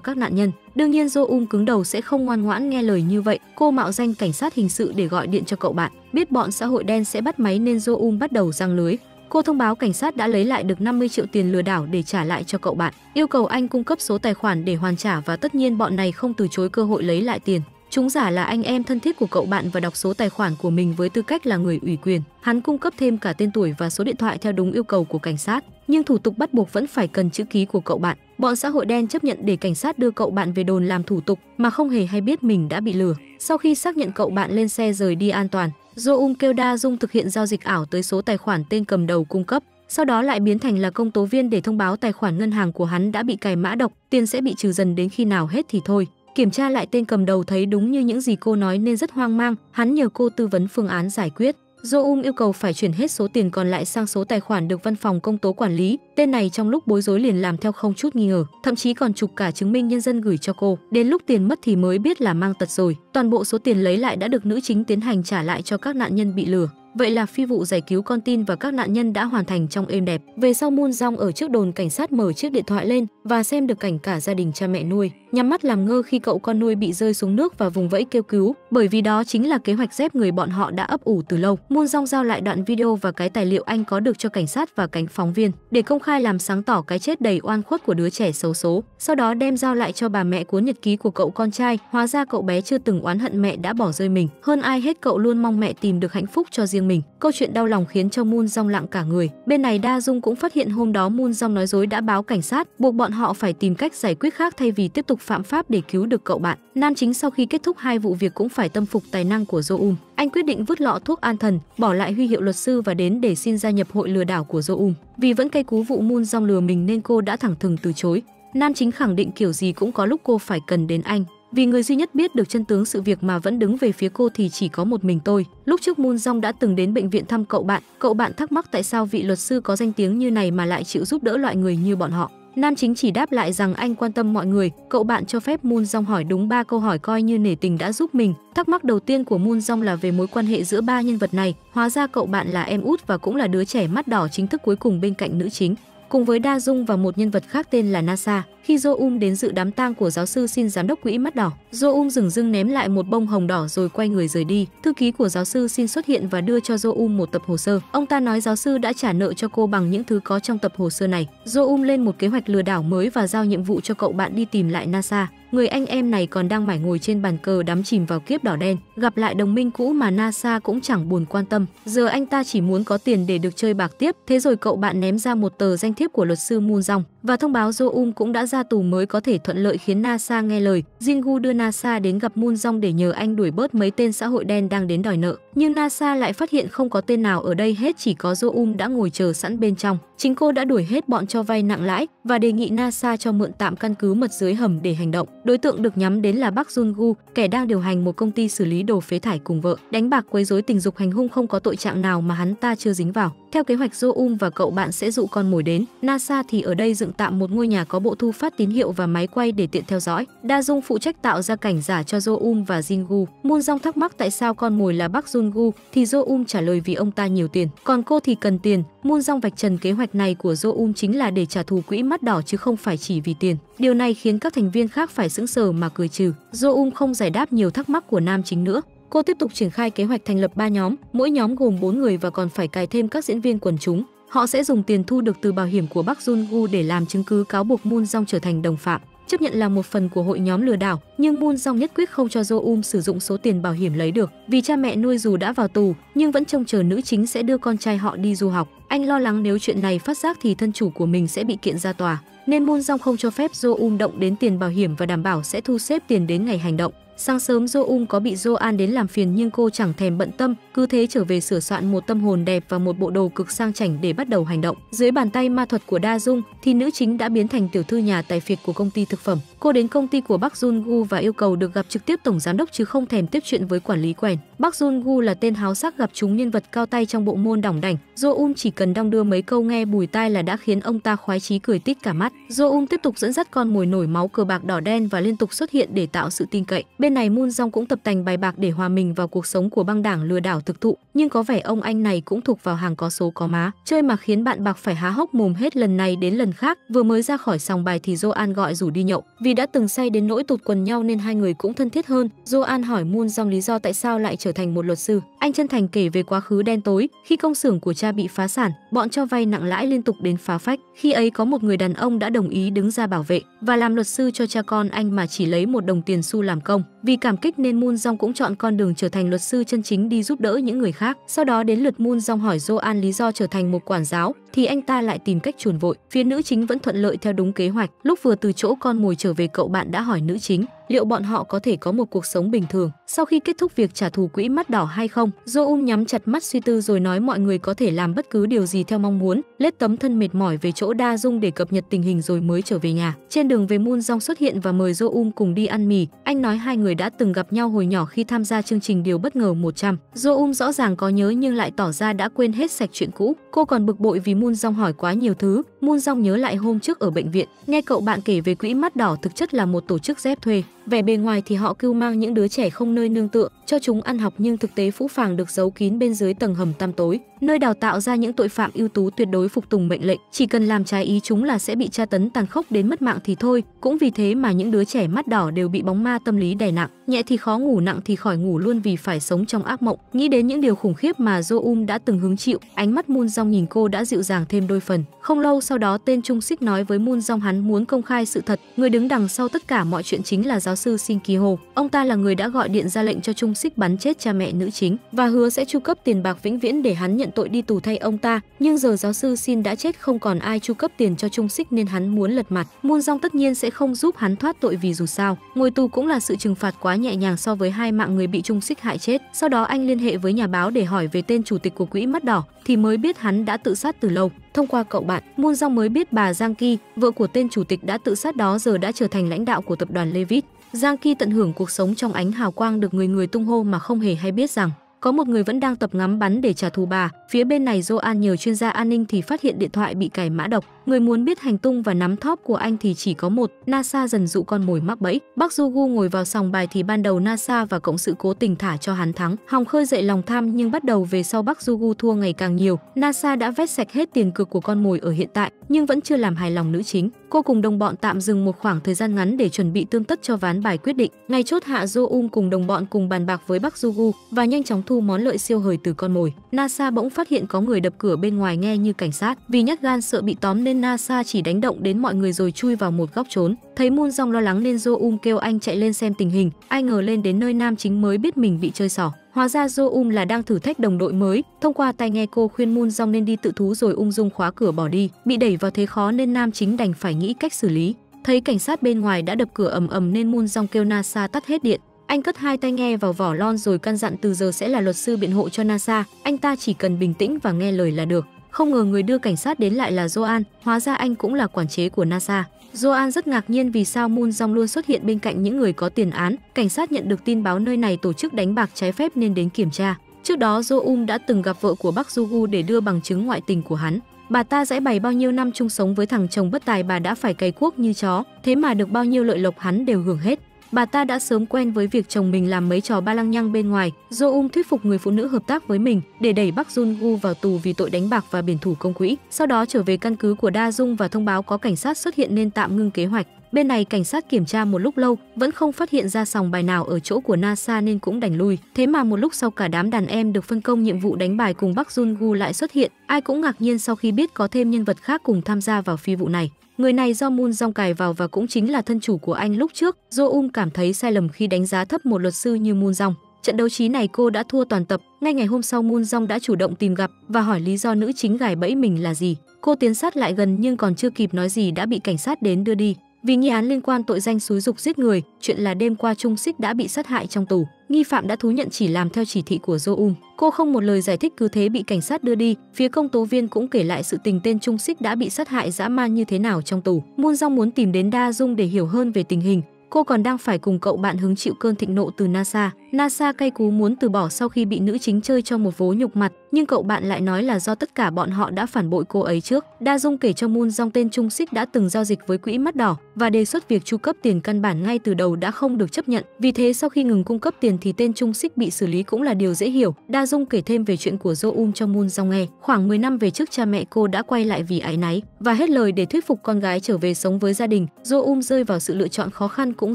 [SPEAKER 1] các nạn nhân. Đương nhiên Jo um cứng đầu sẽ không ngoan ngoãn nghe lời như vậy. Cô mạo danh cảnh sát hình sự để gọi điện cho cậu bạn. Biết bọn xã hội đen sẽ bắt máy nên Jo um bắt đầu răng lưới. Cô thông báo cảnh sát đã lấy lại được 50 triệu tiền lừa đảo để trả lại cho cậu bạn, yêu cầu anh cung cấp số tài khoản để hoàn trả và tất nhiên bọn này không từ chối cơ hội lấy lại tiền. Chúng giả là anh em thân thiết của cậu bạn và đọc số tài khoản của mình với tư cách là người ủy quyền. Hắn cung cấp thêm cả tên tuổi và số điện thoại theo đúng yêu cầu của cảnh sát, nhưng thủ tục bắt buộc vẫn phải cần chữ ký của cậu bạn. Bọn xã hội đen chấp nhận để cảnh sát đưa cậu bạn về đồn làm thủ tục mà không hề hay biết mình đã bị lừa. Sau khi xác nhận cậu bạn lên xe rời đi an toàn, Jo Um kêu Da Dung thực hiện giao dịch ảo tới số tài khoản tên cầm đầu cung cấp, sau đó lại biến thành là công tố viên để thông báo tài khoản ngân hàng của hắn đã bị cài mã độc, tiền sẽ bị trừ dần đến khi nào hết thì thôi. Kiểm tra lại tên cầm đầu thấy đúng như những gì cô nói nên rất hoang mang, hắn nhờ cô tư vấn phương án giải quyết. Jo Um yêu cầu phải chuyển hết số tiền còn lại sang số tài khoản được văn phòng công tố quản lý. Tên này trong lúc bối rối liền làm theo không chút nghi ngờ, thậm chí còn chụp cả chứng minh nhân dân gửi cho cô. Đến lúc tiền mất thì mới biết là mang tật rồi. Toàn bộ số tiền lấy lại đã được nữ chính tiến hành trả lại cho các nạn nhân bị lừa. Vậy là phi vụ giải cứu con tin và các nạn nhân đã hoàn thành trong êm đẹp. Về sau Moon Jong ở trước đồn cảnh sát mở chiếc điện thoại lên và xem được cảnh cả gia đình cha mẹ nuôi, nhắm mắt làm ngơ khi cậu con nuôi bị rơi xuống nước và vùng vẫy kêu cứu, bởi vì đó chính là kế hoạch dép người bọn họ đã ấp ủ từ lâu. Moon Jong giao lại đoạn video và cái tài liệu anh có được cho cảnh sát và cánh phóng viên để công khai làm sáng tỏ cái chết đầy oan khuất của đứa trẻ xấu số. Sau đó đem giao lại cho bà mẹ cuốn nhật ký của cậu con trai. Hóa ra cậu bé chưa từng oán hận mẹ đã bỏ rơi mình. Hơn ai hết cậu luôn mong mẹ tìm được hạnh phúc cho riêng mình. Câu chuyện đau lòng khiến cho Moon Jong lặng cả người. Bên này Da Dung cũng phát hiện hôm đó Moon Jong nói dối đã báo cảnh sát, buộc bọn họ phải tìm cách giải quyết khác thay vì tiếp tục phạm pháp để cứu được cậu bạn. Nam chính sau khi kết thúc hai vụ việc cũng phải tâm phục tài năng của Jo Anh quyết định vứt lọ thuốc an thần, bỏ lại huy hiệu luật sư và đến để xin gia nhập hội lừa đảo của Jo Vì vẫn cây cú vụ Moon Jong lừa mình nên cô đã thẳng thừng từ chối. Nam chính khẳng định kiểu gì cũng có lúc cô phải cần đến anh. Vì người duy nhất biết được chân tướng sự việc mà vẫn đứng về phía cô thì chỉ có một mình tôi. Lúc trước Moon Jong đã từng đến bệnh viện thăm cậu bạn, cậu bạn thắc mắc tại sao vị luật sư có danh tiếng như này mà lại chịu giúp đỡ loại người như bọn họ. Nam chính chỉ đáp lại rằng anh quan tâm mọi người, cậu bạn cho phép Moon Jong hỏi đúng ba câu hỏi coi như nể tình đã giúp mình. Thắc mắc đầu tiên của Moon Jong là về mối quan hệ giữa ba nhân vật này, hóa ra cậu bạn là em út và cũng là đứa trẻ mắt đỏ chính thức cuối cùng bên cạnh nữ chính cùng với Da Dung và một nhân vật khác tên là Nasa. Khi Jo Um đến dự đám tang của giáo sư xin giám đốc quỹ mắt đỏ, Jo Um dừng dưng ném lại một bông hồng đỏ rồi quay người rời đi. Thư ký của giáo sư xin xuất hiện và đưa cho Jo Um một tập hồ sơ. Ông ta nói giáo sư đã trả nợ cho cô bằng những thứ có trong tập hồ sơ này. Jo Um lên một kế hoạch lừa đảo mới và giao nhiệm vụ cho cậu bạn đi tìm lại Nasa. Người anh em này còn đang mải ngồi trên bàn cờ đắm chìm vào kiếp đỏ đen, gặp lại đồng minh cũ mà NASA cũng chẳng buồn quan tâm. Giờ anh ta chỉ muốn có tiền để được chơi bạc tiếp. Thế rồi cậu bạn ném ra một tờ danh thiếp của luật sư Moon Jong và thông báo Jo Um cũng đã ra tù mới có thể thuận lợi khiến NASA nghe lời. Jingu đưa NASA đến gặp Moon Jong để nhờ anh đuổi bớt mấy tên xã hội đen đang đến đòi nợ. Nhưng NASA lại phát hiện không có tên nào ở đây hết chỉ có Jo Um đã ngồi chờ sẵn bên trong. Chính cô đã đuổi hết bọn cho vay nặng lãi và đề nghị NASA cho mượn tạm căn cứ mật dưới hầm để hành động. Đối tượng được nhắm đến là Park Jun-gu, kẻ đang điều hành một công ty xử lý đồ phế thải cùng vợ. Đánh bạc quấy rối tình dục hành hung không có tội trạng nào mà hắn ta chưa dính vào. Theo kế hoạch Jo Um và cậu bạn sẽ dụ con mồi đến. NASA thì ở đây dựng tạm một ngôi nhà có bộ thu phát tín hiệu và máy quay để tiện theo dõi. Da Dung phụ trách tạo ra cảnh giả cho Jo Um và Jingu. Moon Jong thắc mắc tại sao con mồi là Park Jun-gu thì Jo Um trả lời vì ông ta nhiều tiền, còn cô thì cần tiền. Moon Jong vạch trần kế hoạch này của Jo Um chính là để trả thù quỹ mắt đỏ chứ không phải chỉ vì tiền. Điều này khiến các thành viên khác phải sững sờ mà cười trừ. Jo Um không giải đáp nhiều thắc mắc của nam chính nữa. Cô tiếp tục triển khai kế hoạch thành lập 3 nhóm, mỗi nhóm gồm 4 người và còn phải cài thêm các diễn viên quần chúng. Họ sẽ dùng tiền thu được từ bảo hiểm của Park Jun Gu để làm chứng cứ cáo buộc Moon Jong trở thành đồng phạm. Chấp nhận là một phần của hội nhóm lừa đảo, nhưng Moon Jong nhất quyết không cho Jo Um sử dụng số tiền bảo hiểm lấy được, vì cha mẹ nuôi dù đã vào tù, nhưng vẫn trông chờ nữ chính sẽ đưa con trai họ đi du học. Anh lo lắng nếu chuyện này phát giác thì thân chủ của mình sẽ bị kiện ra tòa, nên Moon Jong không cho phép Jo Um động đến tiền bảo hiểm và đảm bảo sẽ thu xếp tiền đến ngày hành động. Sáng sớm Jo Um có bị Jo An đến làm phiền nhưng cô chẳng thèm bận tâm, cứ thế trở về sửa soạn một tâm hồn đẹp và một bộ đồ cực sang chảnh để bắt đầu hành động. Dưới bàn tay ma thuật của Da Dung thì nữ chính đã biến thành tiểu thư nhà tài phiệt của công ty thực phẩm. Cô đến công ty của Bác Jun Gu và yêu cầu được gặp trực tiếp tổng giám đốc chứ không thèm tiếp chuyện với quản lý quèn. Bác Jun Gu là tên háo sắc gặp chúng nhân vật cao tay trong bộ môn đỏng đảnh. Jo Um chỉ cần đong đưa mấy câu nghe bùi tai là đã khiến ông ta khoái chí cười tít cả mắt. Jo Um tiếp tục dẫn dắt con mồi nổi máu cờ bạc đỏ đen và liên tục xuất hiện để tạo sự tin cậy. Bên này Moon Jong cũng tập tành bài bạc để hòa mình vào cuộc sống của băng đảng lừa đảo thực thụ, nhưng có vẻ ông anh này cũng thuộc vào hàng có số có má. Chơi mà khiến bạn bạc phải há hốc mồm hết lần này đến lần khác. Vừa mới ra khỏi sòng bài thì Jo An gọi rủ đi nhậu. Vì vì đã từng say đến nỗi tụt quần nhau nên hai người cũng thân thiết hơn. Joan hỏi Moon Jong lý do tại sao lại trở thành một luật sư. Anh chân thành kể về quá khứ đen tối, khi công xưởng của cha bị phá sản, bọn cho vay nặng lãi liên tục đến phá phách. Khi ấy có một người đàn ông đã đồng ý đứng ra bảo vệ và làm luật sư cho cha con anh mà chỉ lấy một đồng tiền xu làm công. Vì cảm kích nên Moon Jong cũng chọn con đường trở thành luật sư chân chính đi giúp đỡ những người khác. Sau đó đến lượt Moon Jong hỏi Joan lý do trở thành một quản giáo, thì anh ta lại tìm cách chuồn vội. Phía nữ chính vẫn thuận lợi theo đúng kế hoạch. Lúc vừa từ chỗ con mồi trở về, cậu bạn đã hỏi nữ chính liệu bọn họ có thể có một cuộc sống bình thường sau khi kết thúc việc trả thù quỹ mắt đỏ hay không. Jo nhắm chặt mắt suy tư rồi nói mọi người có thể làm bất cứ điều gì theo mong muốn. Lết tấm thân mệt mỏi về chỗ Đa Dung để cập nhật tình hình rồi mới trở về nhà. Trên đường về Moon Jong xuất hiện và mời Jo cùng đi ăn mì. Anh nói hai người đã từng gặp nhau hồi nhỏ khi tham gia chương trình điều bất ngờ 100. Jo rõ ràng có nhớ nhưng lại tỏ ra đã quên hết sạch chuyện cũ. Cô còn bực bội vì Moon Jong hỏi quá nhiều thứ. Moon Jong nhớ lại hôm trước ở bệnh viện, nghe cậu bạn kể về quỹ mắt đỏ thực chất là một tổ chức dép thuê. Vẻ bề ngoài thì họ cưu mang những đứa trẻ không nơi nương tựa, cho chúng ăn học nhưng thực tế phũ phàng được giấu kín bên dưới tầng hầm tăm tối, nơi đào tạo ra những tội phạm ưu tú tuyệt đối phục tùng mệnh lệnh, chỉ cần làm trái ý chúng là sẽ bị tra tấn tàn khốc đến mất mạng thì thôi. Cũng vì thế mà những đứa trẻ mắt đỏ đều bị bóng ma tâm lý đè nặng, nhẹ thì khó ngủ nặng thì khỏi ngủ luôn vì phải sống trong ác mộng. Nghĩ đến những điều khủng khiếp mà Jo Um đã từng hứng chịu, ánh mắt Moon Jong nhìn cô đã dịu dàng thêm đôi phần. Không lâu sau đó tên Trung Sích nói với Moon Jong hắn muốn công khai sự thật, người đứng đằng sau tất cả mọi chuyện chính là giáo sư Shin Ki Ho. Ông ta là người đã gọi điện ra lệnh cho Trung Sích bắn chết cha mẹ nữ chính và hứa sẽ chu cấp tiền bạc vĩnh viễn để hắn nhận tội đi tù thay ông ta. Nhưng giờ giáo sư Shin đã chết không còn ai chu cấp tiền cho Trung Sích nên hắn muốn lật mặt. Moon Jong tất nhiên sẽ không giúp hắn thoát tội vì dù sao, ngồi tù cũng là sự trừng phạt quá nhẹ nhàng so với hai mạng người bị Trung Sích hại chết. Sau đó anh liên hệ với nhà báo để hỏi về tên chủ tịch của quỹ mắt đỏ thì mới biết hắn đã tự sát từ lâu. Thông qua cậu bạn, Moon Jong mới biết bà Giang Ki, vợ của tên chủ tịch đã tự sát đó giờ đã trở thành lãnh đạo của tập đoàn Levitt. Giang Ki tận hưởng cuộc sống trong ánh hào quang được người người tung hô mà không hề hay biết rằng có một người vẫn đang tập ngắm bắn để trả thù bà. Phía bên này Joan nhờ chuyên gia an ninh thì phát hiện điện thoại bị cài mã độc. Người muốn biết hành tung và nắm thóp của anh thì chỉ có một. NASA dần dụ con mồi mắc bẫy. Bắc Jugu ngồi vào sòng bài thì ban đầu NASA và cộng sự cố tình thả cho hắn thắng. Hòng khơi dậy lòng tham nhưng bắt đầu về sau Bắc Jugu thua ngày càng nhiều. NASA đã vét sạch hết tiền cược của con mồi ở hiện tại, nhưng vẫn chưa làm hài lòng nữ chính. Cô cùng đồng bọn tạm dừng một khoảng thời gian ngắn để chuẩn bị tương tất cho ván bài quyết định. ngay chốt hạ Jo Um cùng đồng bọn cùng bàn bạc với Bắc Jugu và nhanh chóng thu món lợi siêu hời từ con mồi. NASA bỗng phát hiện có người đập cửa bên ngoài nghe như cảnh sát. Vì nhát gan sợ bị tóm nên NASA chỉ đánh động đến mọi người rồi chui vào một góc trốn. Thấy Moon Jong lo lắng nên Jo Um kêu anh chạy lên xem tình hình. Ai ngờ lên đến nơi nam chính mới biết mình bị chơi xỏ. Hóa ra Jo Um là đang thử thách đồng đội mới. Thông qua tai nghe cô khuyên Moon Jong nên đi tự thú rồi ung dung khóa cửa bỏ đi. Bị đẩy vào thế khó nên nam chính đành phải nghĩ cách xử lý. Thấy cảnh sát bên ngoài đã đập cửa ầm ầm nên Moon Jong kêu NASA tắt hết điện. Anh cất hai tai nghe vào vỏ lon rồi căn dặn từ giờ sẽ là luật sư biện hộ cho NASA. Anh ta chỉ cần bình tĩnh và nghe lời là được. Không ngờ người đưa cảnh sát đến lại là Joan, hóa ra anh cũng là quản chế của NASA. Joan rất ngạc nhiên vì sao Moon Jong luôn xuất hiện bên cạnh những người có tiền án. Cảnh sát nhận được tin báo nơi này tổ chức đánh bạc trái phép nên đến kiểm tra. Trước đó Jo Um đã từng gặp vợ của Bắc Jugu để đưa bằng chứng ngoại tình của hắn. Bà ta giải bày bao nhiêu năm chung sống với thằng chồng bất tài bà đã phải cày cuốc như chó, thế mà được bao nhiêu lợi lộc hắn đều hưởng hết. Bà ta đã sớm quen với việc chồng mình làm mấy trò ba lăng nhăng bên ngoài. Do Um thuyết phục người phụ nữ hợp tác với mình để đẩy Bắc Jun Gu vào tù vì tội đánh bạc và biển thủ công quỹ. Sau đó trở về căn cứ của Da Dung và thông báo có cảnh sát xuất hiện nên tạm ngưng kế hoạch. Bên này, cảnh sát kiểm tra một lúc lâu, vẫn không phát hiện ra sòng bài nào ở chỗ của NASA nên cũng đành lui. Thế mà một lúc sau cả đám đàn em được phân công nhiệm vụ đánh bài cùng Bắc Jun Gu lại xuất hiện. Ai cũng ngạc nhiên sau khi biết có thêm nhân vật khác cùng tham gia vào phi vụ này. Người này do Moon Jong cài vào và cũng chính là thân chủ của anh lúc trước. Jo Um cảm thấy sai lầm khi đánh giá thấp một luật sư như Moon Jong. Trận đấu trí này cô đã thua toàn tập. Ngay ngày hôm sau Moon Jong đã chủ động tìm gặp và hỏi lý do nữ chính gài bẫy mình là gì. Cô tiến sát lại gần nhưng còn chưa kịp nói gì đã bị cảnh sát đến đưa đi vì nghi án liên quan tội danh xúi dục giết người, chuyện là đêm qua Trung Sích đã bị sát hại trong tù. Nghi phạm đã thú nhận chỉ làm theo chỉ thị của Jo um. Cô không một lời giải thích cứ thế bị cảnh sát đưa đi. Phía công tố viên cũng kể lại sự tình tên Trung Sích đã bị sát hại dã man như thế nào trong tù. Moon Jong muốn tìm đến Da Dung để hiểu hơn về tình hình. Cô còn đang phải cùng cậu bạn hứng chịu cơn thịnh nộ từ NASA. NASA cay cú muốn từ bỏ sau khi bị nữ chính chơi cho một vố nhục mặt, nhưng cậu bạn lại nói là do tất cả bọn họ đã phản bội cô ấy trước. Da Dung kể cho Moon Jong tên Trung Sích đã từng giao dịch với quỹ mắt đỏ và đề xuất việc chu cấp tiền căn bản ngay từ đầu đã không được chấp nhận. Vì thế sau khi ngừng cung cấp tiền thì tên Trung Sích bị xử lý cũng là điều dễ hiểu. Da Dung kể thêm về chuyện của Jo Um cho Moon Jong nghe. Khoảng 10 năm về trước cha mẹ cô đã quay lại vì ái náy và hết lời để thuyết phục con gái trở về sống với gia đình. Jo Um rơi vào sự lựa chọn khó khăn cũng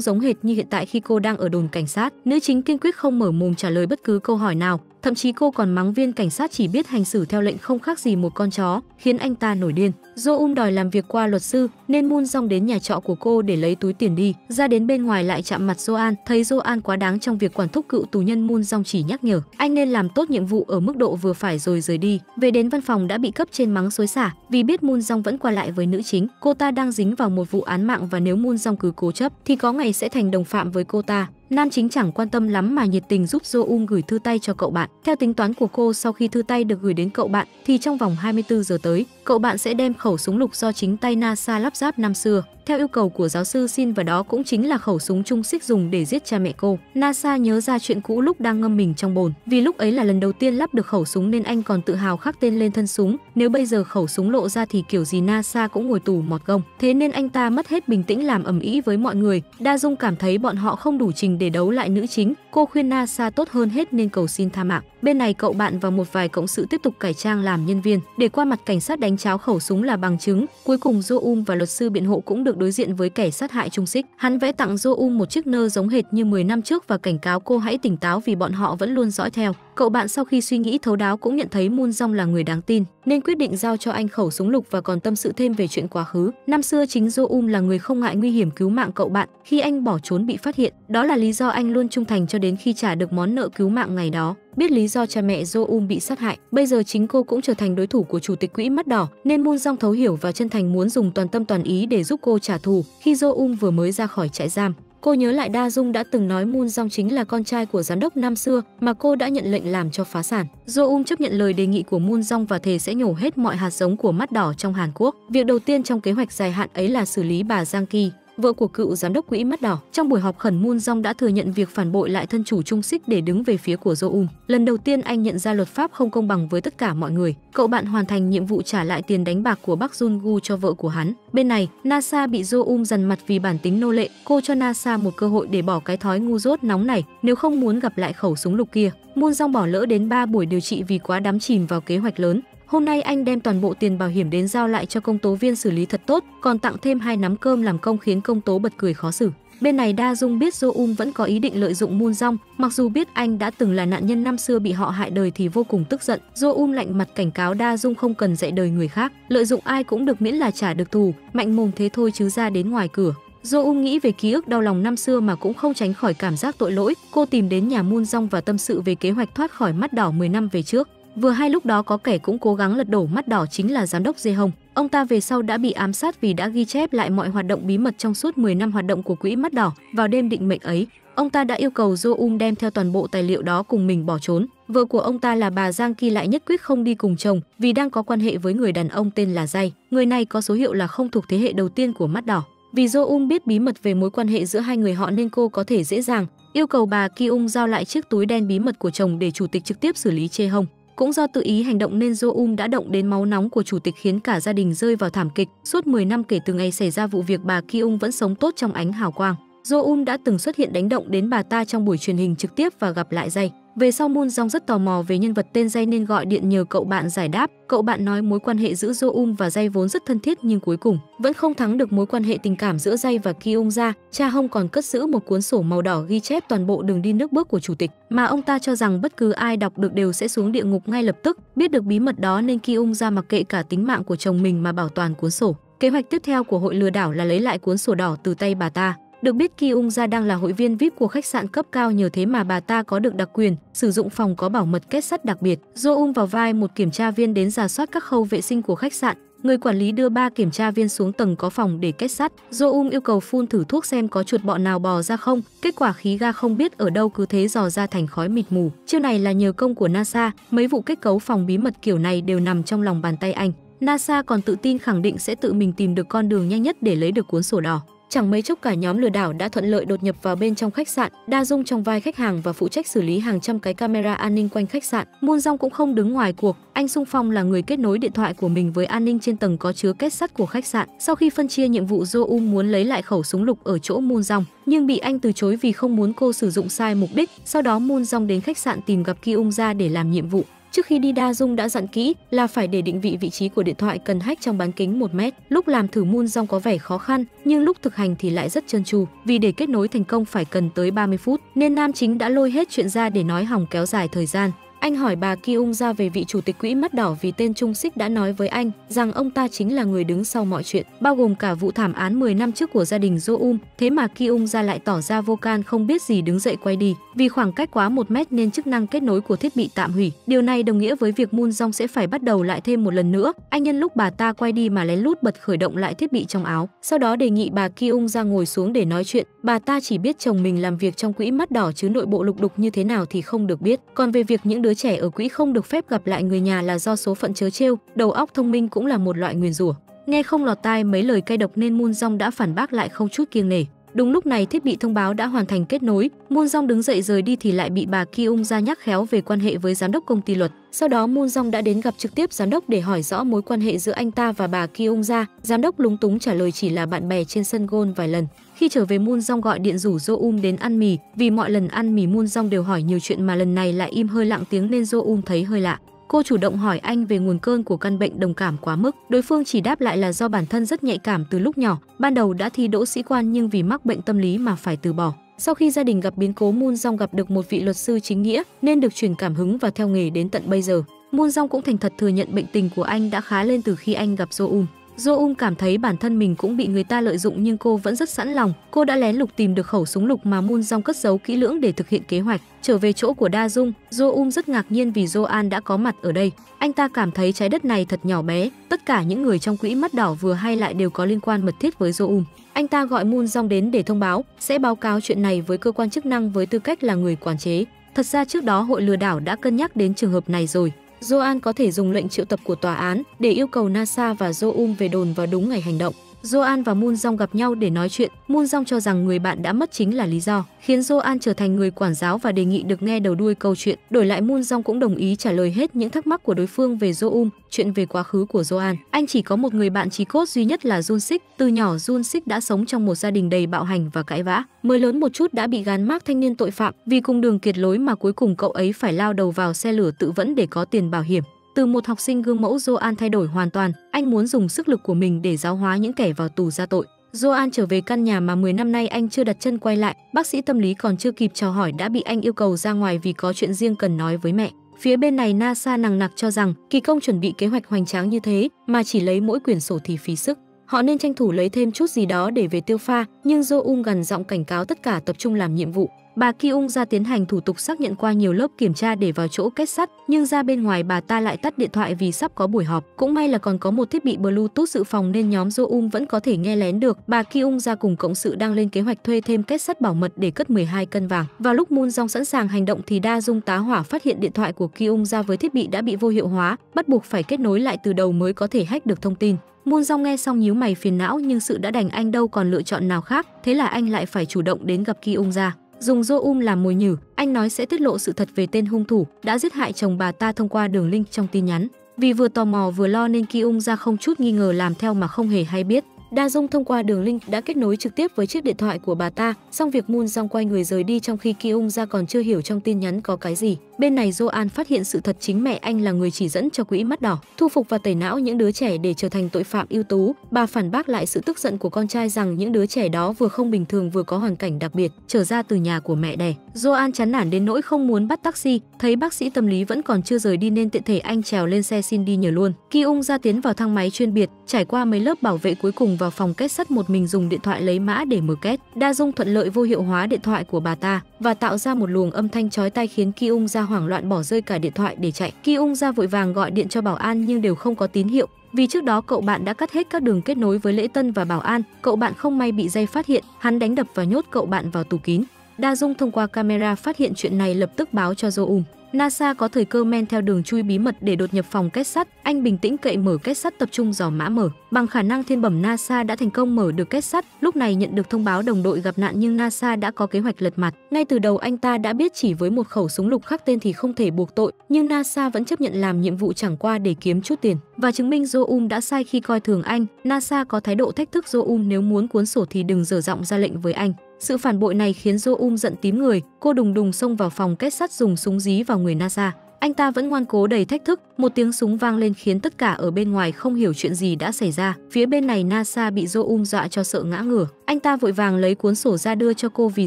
[SPEAKER 1] giống hệt như hiện tại khi cô đang ở đồn cảnh sát. Nữ chính kiên quyết không mở mồm trả lời bất cứ câu hỏi nào, thậm chí cô còn mắng viên cảnh sát chỉ biết hành xử theo lệnh không khác gì một con chó, khiến anh ta nổi điên. Jo Um đòi làm việc qua luật sư nên Moon Dong đến nhà trọ của cô để lấy túi tiền đi. Ra đến bên ngoài lại chạm mặt Joan, thấy Joan quá đáng trong việc quản thúc cựu tù nhân Moon Dong chỉ nhắc nhở anh nên làm tốt nhiệm vụ ở mức độ vừa phải rồi rời đi. Về đến văn phòng đã bị cấp trên mắng xối xả vì biết Moon Dong vẫn qua lại với nữ chính. Cô ta đang dính vào một vụ án mạng và nếu Moon Dong cứ cố chấp thì có ngày sẽ thành đồng phạm với cô ta. Nam chính chẳng quan tâm lắm mà nhiệt tình giúp Jo gửi thư tay cho cậu bạn. Theo tính toán của cô, sau khi thư tay được gửi đến cậu bạn thì trong vòng 24 giờ tới, cậu bạn sẽ đem khẩu súng lục do chính tay NASA lắp ráp năm xưa theo yêu cầu của giáo sư Sin và đó cũng chính là khẩu súng trung xích dùng để giết cha mẹ cô. NASA nhớ ra chuyện cũ lúc đang ngâm mình trong bồn. Vì lúc ấy là lần đầu tiên lắp được khẩu súng nên anh còn tự hào khắc tên lên thân súng. Nếu bây giờ khẩu súng lộ ra thì kiểu gì NASA cũng ngồi tù mọt gông. Thế nên anh ta mất hết bình tĩnh làm ầm ĩ với mọi người. Đa Dung cảm thấy bọn họ không đủ trình để đấu lại nữ chính. Cô khuyên NASA tốt hơn hết nên cầu xin tha mạng. Bên này cậu bạn và một vài cộng sự tiếp tục cải trang làm nhân viên để qua mặt cảnh sát đánh cháo khẩu súng là bằng chứng. Cuối cùng Jo Um và luật sư biện hộ cũng được đối diện với kẻ sát hại Trung Xích. Hắn vẽ tặng Jo Um một chiếc nơ giống hệt như 10 năm trước và cảnh cáo cô hãy tỉnh táo vì bọn họ vẫn luôn dõi theo. Cậu bạn sau khi suy nghĩ thấu đáo cũng nhận thấy Moon jong là người đáng tin, nên quyết định giao cho anh khẩu súng lục và còn tâm sự thêm về chuyện quá khứ. Năm xưa chính Jo Um là người không ngại nguy hiểm cứu mạng cậu bạn khi anh bỏ trốn bị phát hiện. Đó là lý do anh luôn trung thành cho đến khi trả được món nợ cứu mạng ngày đó. Biết lý do cha mẹ Jo Um bị sát hại, bây giờ chính cô cũng trở thành đối thủ của chủ tịch quỹ mắt đỏ, nên Moon Jong thấu hiểu và chân thành muốn dùng toàn tâm toàn ý để giúp cô trả thù. Khi Jo Um vừa mới ra khỏi trại giam, Cô nhớ lại Da Dung đã từng nói Moon Jong chính là con trai của giám đốc năm xưa mà cô đã nhận lệnh làm cho phá sản. Jo Um chấp nhận lời đề nghị của Moon Jong và thề sẽ nhổ hết mọi hạt giống của mắt đỏ trong Hàn Quốc. Việc đầu tiên trong kế hoạch dài hạn ấy là xử lý bà Giang Ki, vợ của cựu giám đốc quỹ mắt đỏ. Trong buổi họp khẩn Moon Jong đã thừa nhận việc phản bội lại thân chủ Trung Sích để đứng về phía của Jo Um. Lần đầu tiên anh nhận ra luật pháp không công bằng với tất cả mọi người. Cậu bạn hoàn thành nhiệm vụ trả lại tiền đánh bạc của Bắc Jun Gu cho vợ của hắn. Bên này, NASA bị Jo Um dằn mặt vì bản tính nô lệ. Cô cho NASA một cơ hội để bỏ cái thói ngu dốt nóng này nếu không muốn gặp lại khẩu súng lục kia. Moon Jong bỏ lỡ đến 3 buổi điều trị vì quá đắm chìm vào kế hoạch lớn. Hôm nay anh đem toàn bộ tiền bảo hiểm đến giao lại cho công tố viên xử lý thật tốt, còn tặng thêm hai nắm cơm làm công khiến công tố bật cười khó xử. Bên này Da Dung biết Jo Um vẫn có ý định lợi dụng Moon Rong, mặc dù biết anh đã từng là nạn nhân năm xưa bị họ hại đời thì vô cùng tức giận. Jo Um lạnh mặt cảnh cáo Da Dung không cần dạy đời người khác, lợi dụng ai cũng được miễn là trả được thù, mạnh mồm thế thôi chứ ra đến ngoài cửa. Jo Um nghĩ về ký ức đau lòng năm xưa mà cũng không tránh khỏi cảm giác tội lỗi. Cô tìm đến nhà Moon Rong và tâm sự về kế hoạch thoát khỏi mắt đỏ 10 năm về trước. Vừa hai lúc đó có kẻ cũng cố gắng lật đổ mắt đỏ chính là giám đốc Dê Hồng. Ông ta về sau đã bị ám sát vì đã ghi chép lại mọi hoạt động bí mật trong suốt 10 năm hoạt động của quỹ mắt đỏ. Vào đêm định mệnh ấy, ông ta đã yêu cầu Jo Um đem theo toàn bộ tài liệu đó cùng mình bỏ trốn. Vợ của ông ta là bà Giang Ki lại nhất quyết không đi cùng chồng vì đang có quan hệ với người đàn ông tên là Dây. Người này có số hiệu là không thuộc thế hệ đầu tiên của mắt đỏ. Vì Jo Um biết bí mật về mối quan hệ giữa hai người họ nên cô có thể dễ dàng yêu cầu bà Ki ung giao lại chiếc túi đen bí mật của chồng để chủ tịch trực tiếp xử lý Chê Hồng. Cũng do tự ý hành động nên Jo đã động đến máu nóng của chủ tịch khiến cả gia đình rơi vào thảm kịch. Suốt 10 năm kể từ ngày xảy ra vụ việc, bà Kyung vẫn sống tốt trong ánh hào quang. Jo đã từng xuất hiện đánh động đến bà ta trong buổi truyền hình trực tiếp và gặp lại dây. Về sau Moon Jong rất tò mò về nhân vật tên Jay nên gọi điện nhờ cậu bạn giải đáp. Cậu bạn nói mối quan hệ giữa Jo Um và Jay vốn rất thân thiết nhưng cuối cùng vẫn không thắng được mối quan hệ tình cảm giữa Jay và Kyung ra. Cha Hong còn cất giữ một cuốn sổ màu đỏ ghi chép toàn bộ đường đi nước bước của chủ tịch, mà ông ta cho rằng bất cứ ai đọc được đều sẽ xuống địa ngục ngay lập tức. Biết được bí mật đó nên Kyung ra mặc kệ cả tính mạng của chồng mình mà bảo toàn cuốn sổ. Kế hoạch tiếp theo của hội lừa đảo là lấy lại cuốn sổ đỏ từ tay bà ta. Được biết Ki Ung Gia đang là hội viên VIP của khách sạn cấp cao nhờ thế mà bà ta có được đặc quyền sử dụng phòng có bảo mật kết sắt đặc biệt. Jo Ung vào vai một kiểm tra viên đến giả soát các khâu vệ sinh của khách sạn, người quản lý đưa ba kiểm tra viên xuống tầng có phòng để kết sắt. Joum yêu cầu phun thử thuốc xem có chuột bọ nào bò ra không. Kết quả khí ga không biết ở đâu cứ thế dò ra thành khói mịt mù. Chiêu này là nhờ công của NASA, mấy vụ kết cấu phòng bí mật kiểu này đều nằm trong lòng bàn tay anh. NASA còn tự tin khẳng định sẽ tự mình tìm được con đường nhanh nhất để lấy được cuốn sổ đỏ. Chẳng mấy chốc cả nhóm lừa đảo đã thuận lợi đột nhập vào bên trong khách sạn, Đa Dung trong vai khách hàng và phụ trách xử lý hàng trăm cái camera an ninh quanh khách sạn. Moon Dong cũng không đứng ngoài cuộc, anh Sung Phong là người kết nối điện thoại của mình với an ninh trên tầng có chứa kết sắt của khách sạn. Sau khi phân chia nhiệm vụ Jo Um muốn lấy lại khẩu súng lục ở chỗ Moon Dong, nhưng bị anh từ chối vì không muốn cô sử dụng sai mục đích. Sau đó Moon Dong đến khách sạn tìm gặp Ki Ung ra để làm nhiệm vụ. Trước khi đi Đa Dung đã dặn kỹ là phải để định vị vị trí của điện thoại cần hách trong bán kính 1 mét. Lúc làm thử Moon Dong có vẻ khó khăn, nhưng lúc thực hành thì lại rất trơn tru. Vì để kết nối thành công phải cần tới 30 phút, nên nam chính đã lôi hết chuyện ra để nói hỏng kéo dài thời gian. Anh hỏi bà Ki Ung ra về vị chủ tịch quỹ mắt đỏ vì tên Trung Sích đã nói với anh rằng ông ta chính là người đứng sau mọi chuyện, bao gồm cả vụ thảm án 10 năm trước của gia đình Jo Um. Thế mà Ki Ung ra lại tỏ ra vô can không biết gì đứng dậy quay đi. Vì khoảng cách quá một mét nên chức năng kết nối của thiết bị tạm hủy. Điều này đồng nghĩa với việc Moon Jong sẽ phải bắt đầu lại thêm một lần nữa. Anh nhân lúc bà ta quay đi mà lén lút bật khởi động lại thiết bị trong áo. Sau đó đề nghị bà Ki Ung ra ngồi xuống để nói chuyện. Bà ta chỉ biết chồng mình làm việc trong quỹ mắt đỏ chứ nội bộ lục đục như thế nào thì không được biết. Còn về việc những đứa trẻ ở quỹ không được phép gặp lại người nhà là do số phận chớ trêu, đầu óc thông minh cũng là một loại nguyền rủa. Nghe không lọt tai mấy lời cay độc nên Moon Jong đã phản bác lại không chút kiêng nể. Đúng lúc này thiết bị thông báo đã hoàn thành kết nối, Moon Jong đứng dậy rời đi thì lại bị bà Ki Ung ra nhắc khéo về quan hệ với giám đốc công ty luật. Sau đó Moon Jong đã đến gặp trực tiếp giám đốc để hỏi rõ mối quan hệ giữa anh ta và bà Ki Ung ra. Giám đốc lúng túng trả lời chỉ là bạn bè trên sân golf vài lần. Khi trở về Moon Jong gọi điện rủ Jo Um đến ăn mì, vì mọi lần ăn mì Moon Jong đều hỏi nhiều chuyện mà lần này lại im hơi lặng tiếng nên Jo Um thấy hơi lạ. Cô chủ động hỏi anh về nguồn cơn của căn bệnh đồng cảm quá mức. Đối phương chỉ đáp lại là do bản thân rất nhạy cảm từ lúc nhỏ, ban đầu đã thi đỗ sĩ quan nhưng vì mắc bệnh tâm lý mà phải từ bỏ. Sau khi gia đình gặp biến cố Moon Jong gặp được một vị luật sư chính nghĩa nên được truyền cảm hứng và theo nghề đến tận bây giờ. Moon Jong cũng thành thật thừa nhận bệnh tình của anh đã khá lên từ khi anh gặp Jo Um. Jo Um cảm thấy bản thân mình cũng bị người ta lợi dụng nhưng cô vẫn rất sẵn lòng. Cô đã lén lục tìm được khẩu súng lục mà Moon Jong cất giấu kỹ lưỡng để thực hiện kế hoạch. Trở về chỗ của Da Dung, Jo Um rất ngạc nhiên vì Jo An đã có mặt ở đây. Anh ta cảm thấy trái đất này thật nhỏ bé, tất cả những người trong quỹ mắt đỏ vừa hay lại đều có liên quan mật thiết với Jo Um. Anh ta gọi Moon Jong đến để thông báo, sẽ báo cáo chuyện này với cơ quan chức năng với tư cách là người quản chế. Thật ra trước đó hội lừa đảo đã cân nhắc đến trường hợp này rồi. Joan có thể dùng lệnh triệu tập của tòa án để yêu cầu NASA và Zoom về đồn vào đúng ngày hành động. Joan và Moon Jong gặp nhau để nói chuyện. Moon Jong cho rằng người bạn đã mất chính là lý do, khiến Joan trở thành người quản giáo và đề nghị được nghe đầu đuôi câu chuyện. Đổi lại Moon Jong cũng đồng ý trả lời hết những thắc mắc của đối phương về Jo chuyện về quá khứ của Joan. Anh chỉ có một người bạn chí cốt duy nhất là Jun Sik. Từ nhỏ Jun Sik đã sống trong một gia đình đầy bạo hành và cãi vã. Mới lớn một chút đã bị gán mác thanh niên tội phạm vì cùng đường kiệt lối mà cuối cùng cậu ấy phải lao đầu vào xe lửa tự vẫn để có tiền bảo hiểm. Từ một học sinh gương mẫu Joan thay đổi hoàn toàn, anh muốn dùng sức lực của mình để giáo hóa những kẻ vào tù ra tội. Joan trở về căn nhà mà 10 năm nay anh chưa đặt chân quay lại, bác sĩ tâm lý còn chưa kịp chào hỏi đã bị anh yêu cầu ra ngoài vì có chuyện riêng cần nói với mẹ. Phía bên này NASA nằng nặc cho rằng kỳ công chuẩn bị kế hoạch hoành tráng như thế mà chỉ lấy mỗi quyển sổ thì phí sức. Họ nên tranh thủ lấy thêm chút gì đó để về tiêu pha, nhưng Jo Um gần giọng cảnh cáo tất cả tập trung làm nhiệm vụ. Bà Ki Ung ra tiến hành thủ tục xác nhận qua nhiều lớp kiểm tra để vào chỗ kết sắt, nhưng ra bên ngoài bà ta lại tắt điện thoại vì sắp có buổi họp. Cũng may là còn có một thiết bị Bluetooth dự phòng nên nhóm Jo Ung vẫn có thể nghe lén được. Bà Ki Ung ra cùng cộng sự đang lên kế hoạch thuê thêm kết sắt bảo mật để cất 12 cân vàng. Vào lúc Moon Jong sẵn sàng hành động thì Đa Dung tá hỏa phát hiện điện thoại của Ki Ung ra với thiết bị đã bị vô hiệu hóa, bắt buộc phải kết nối lại từ đầu mới có thể hack được thông tin. Moon Jong nghe xong nhíu mày phiền não nhưng sự đã đành anh đâu còn lựa chọn nào khác, thế là anh lại phải chủ động đến gặp Ki Ung ra. Dùng Jo Um làm mồi nhử, anh nói sẽ tiết lộ sự thật về tên hung thủ đã giết hại chồng bà ta thông qua đường link trong tin nhắn. Vì vừa tò mò vừa lo nên Ki Ung ra không chút nghi ngờ làm theo mà không hề hay biết. Đa Dung thông qua đường link đã kết nối trực tiếp với chiếc điện thoại của bà ta, song việc Moon Jong quay người rời đi trong khi Ki Ung ra còn chưa hiểu trong tin nhắn có cái gì. Bên này Joan phát hiện sự thật chính mẹ anh là người chỉ dẫn cho quỹ mắt đỏ, thu phục và tẩy não những đứa trẻ để trở thành tội phạm ưu tú. Bà phản bác lại sự tức giận của con trai rằng những đứa trẻ đó vừa không bình thường vừa có hoàn cảnh đặc biệt, trở ra từ nhà của mẹ đẻ. Joan chán nản đến nỗi không muốn bắt taxi, thấy bác sĩ tâm lý vẫn còn chưa rời đi nên tiện thể anh trèo lên xe xin đi nhờ luôn. Ki Ung ra tiến vào thang máy chuyên biệt, trải qua mấy lớp bảo vệ cuối cùng vào phòng kết sắt một mình dùng điện thoại lấy mã để mở kết. Đa Dung thuận lợi vô hiệu hóa điện thoại của bà ta và tạo ra một luồng âm thanh chói tai khiến Ki Ung ra hoảng loạn bỏ rơi cả điện thoại để chạy. Ki Ung ra vội vàng gọi điện cho bảo an nhưng đều không có tín hiệu. Vì trước đó cậu bạn đã cắt hết các đường kết nối với Lễ Tân và Bảo An, cậu bạn không may bị dây phát hiện, hắn đánh đập và nhốt cậu bạn vào tủ kín. Đa Dung thông qua camera phát hiện chuyện này lập tức báo cho Joum. NASA có thời cơ men theo đường chui bí mật để đột nhập phòng kết sắt, anh bình tĩnh cậy mở kết sắt tập trung dò mã mở. Bằng khả năng thiên bẩm NASA đã thành công mở được kết sắt, lúc này nhận được thông báo đồng đội gặp nạn nhưng NASA đã có kế hoạch lật mặt. Ngay từ đầu anh ta đã biết chỉ với một khẩu súng lục khắc tên thì không thể buộc tội, nhưng NASA vẫn chấp nhận làm nhiệm vụ chẳng qua để kiếm chút tiền. Và chứng minh Joum đã sai khi coi thường anh, NASA có thái độ thách thức Joum nếu muốn cuốn sổ thì đừng dở giọng ra lệnh với anh. Sự phản bội này khiến Jo Um giận tím người, cô đùng đùng xông vào phòng kết sắt dùng súng dí vào người NASA. Anh ta vẫn ngoan cố đầy thách thức, một tiếng súng vang lên khiến tất cả ở bên ngoài không hiểu chuyện gì đã xảy ra. Phía bên này NASA bị Jo Um dọa cho sợ ngã ngửa. Anh ta vội vàng lấy cuốn sổ ra đưa cho cô vì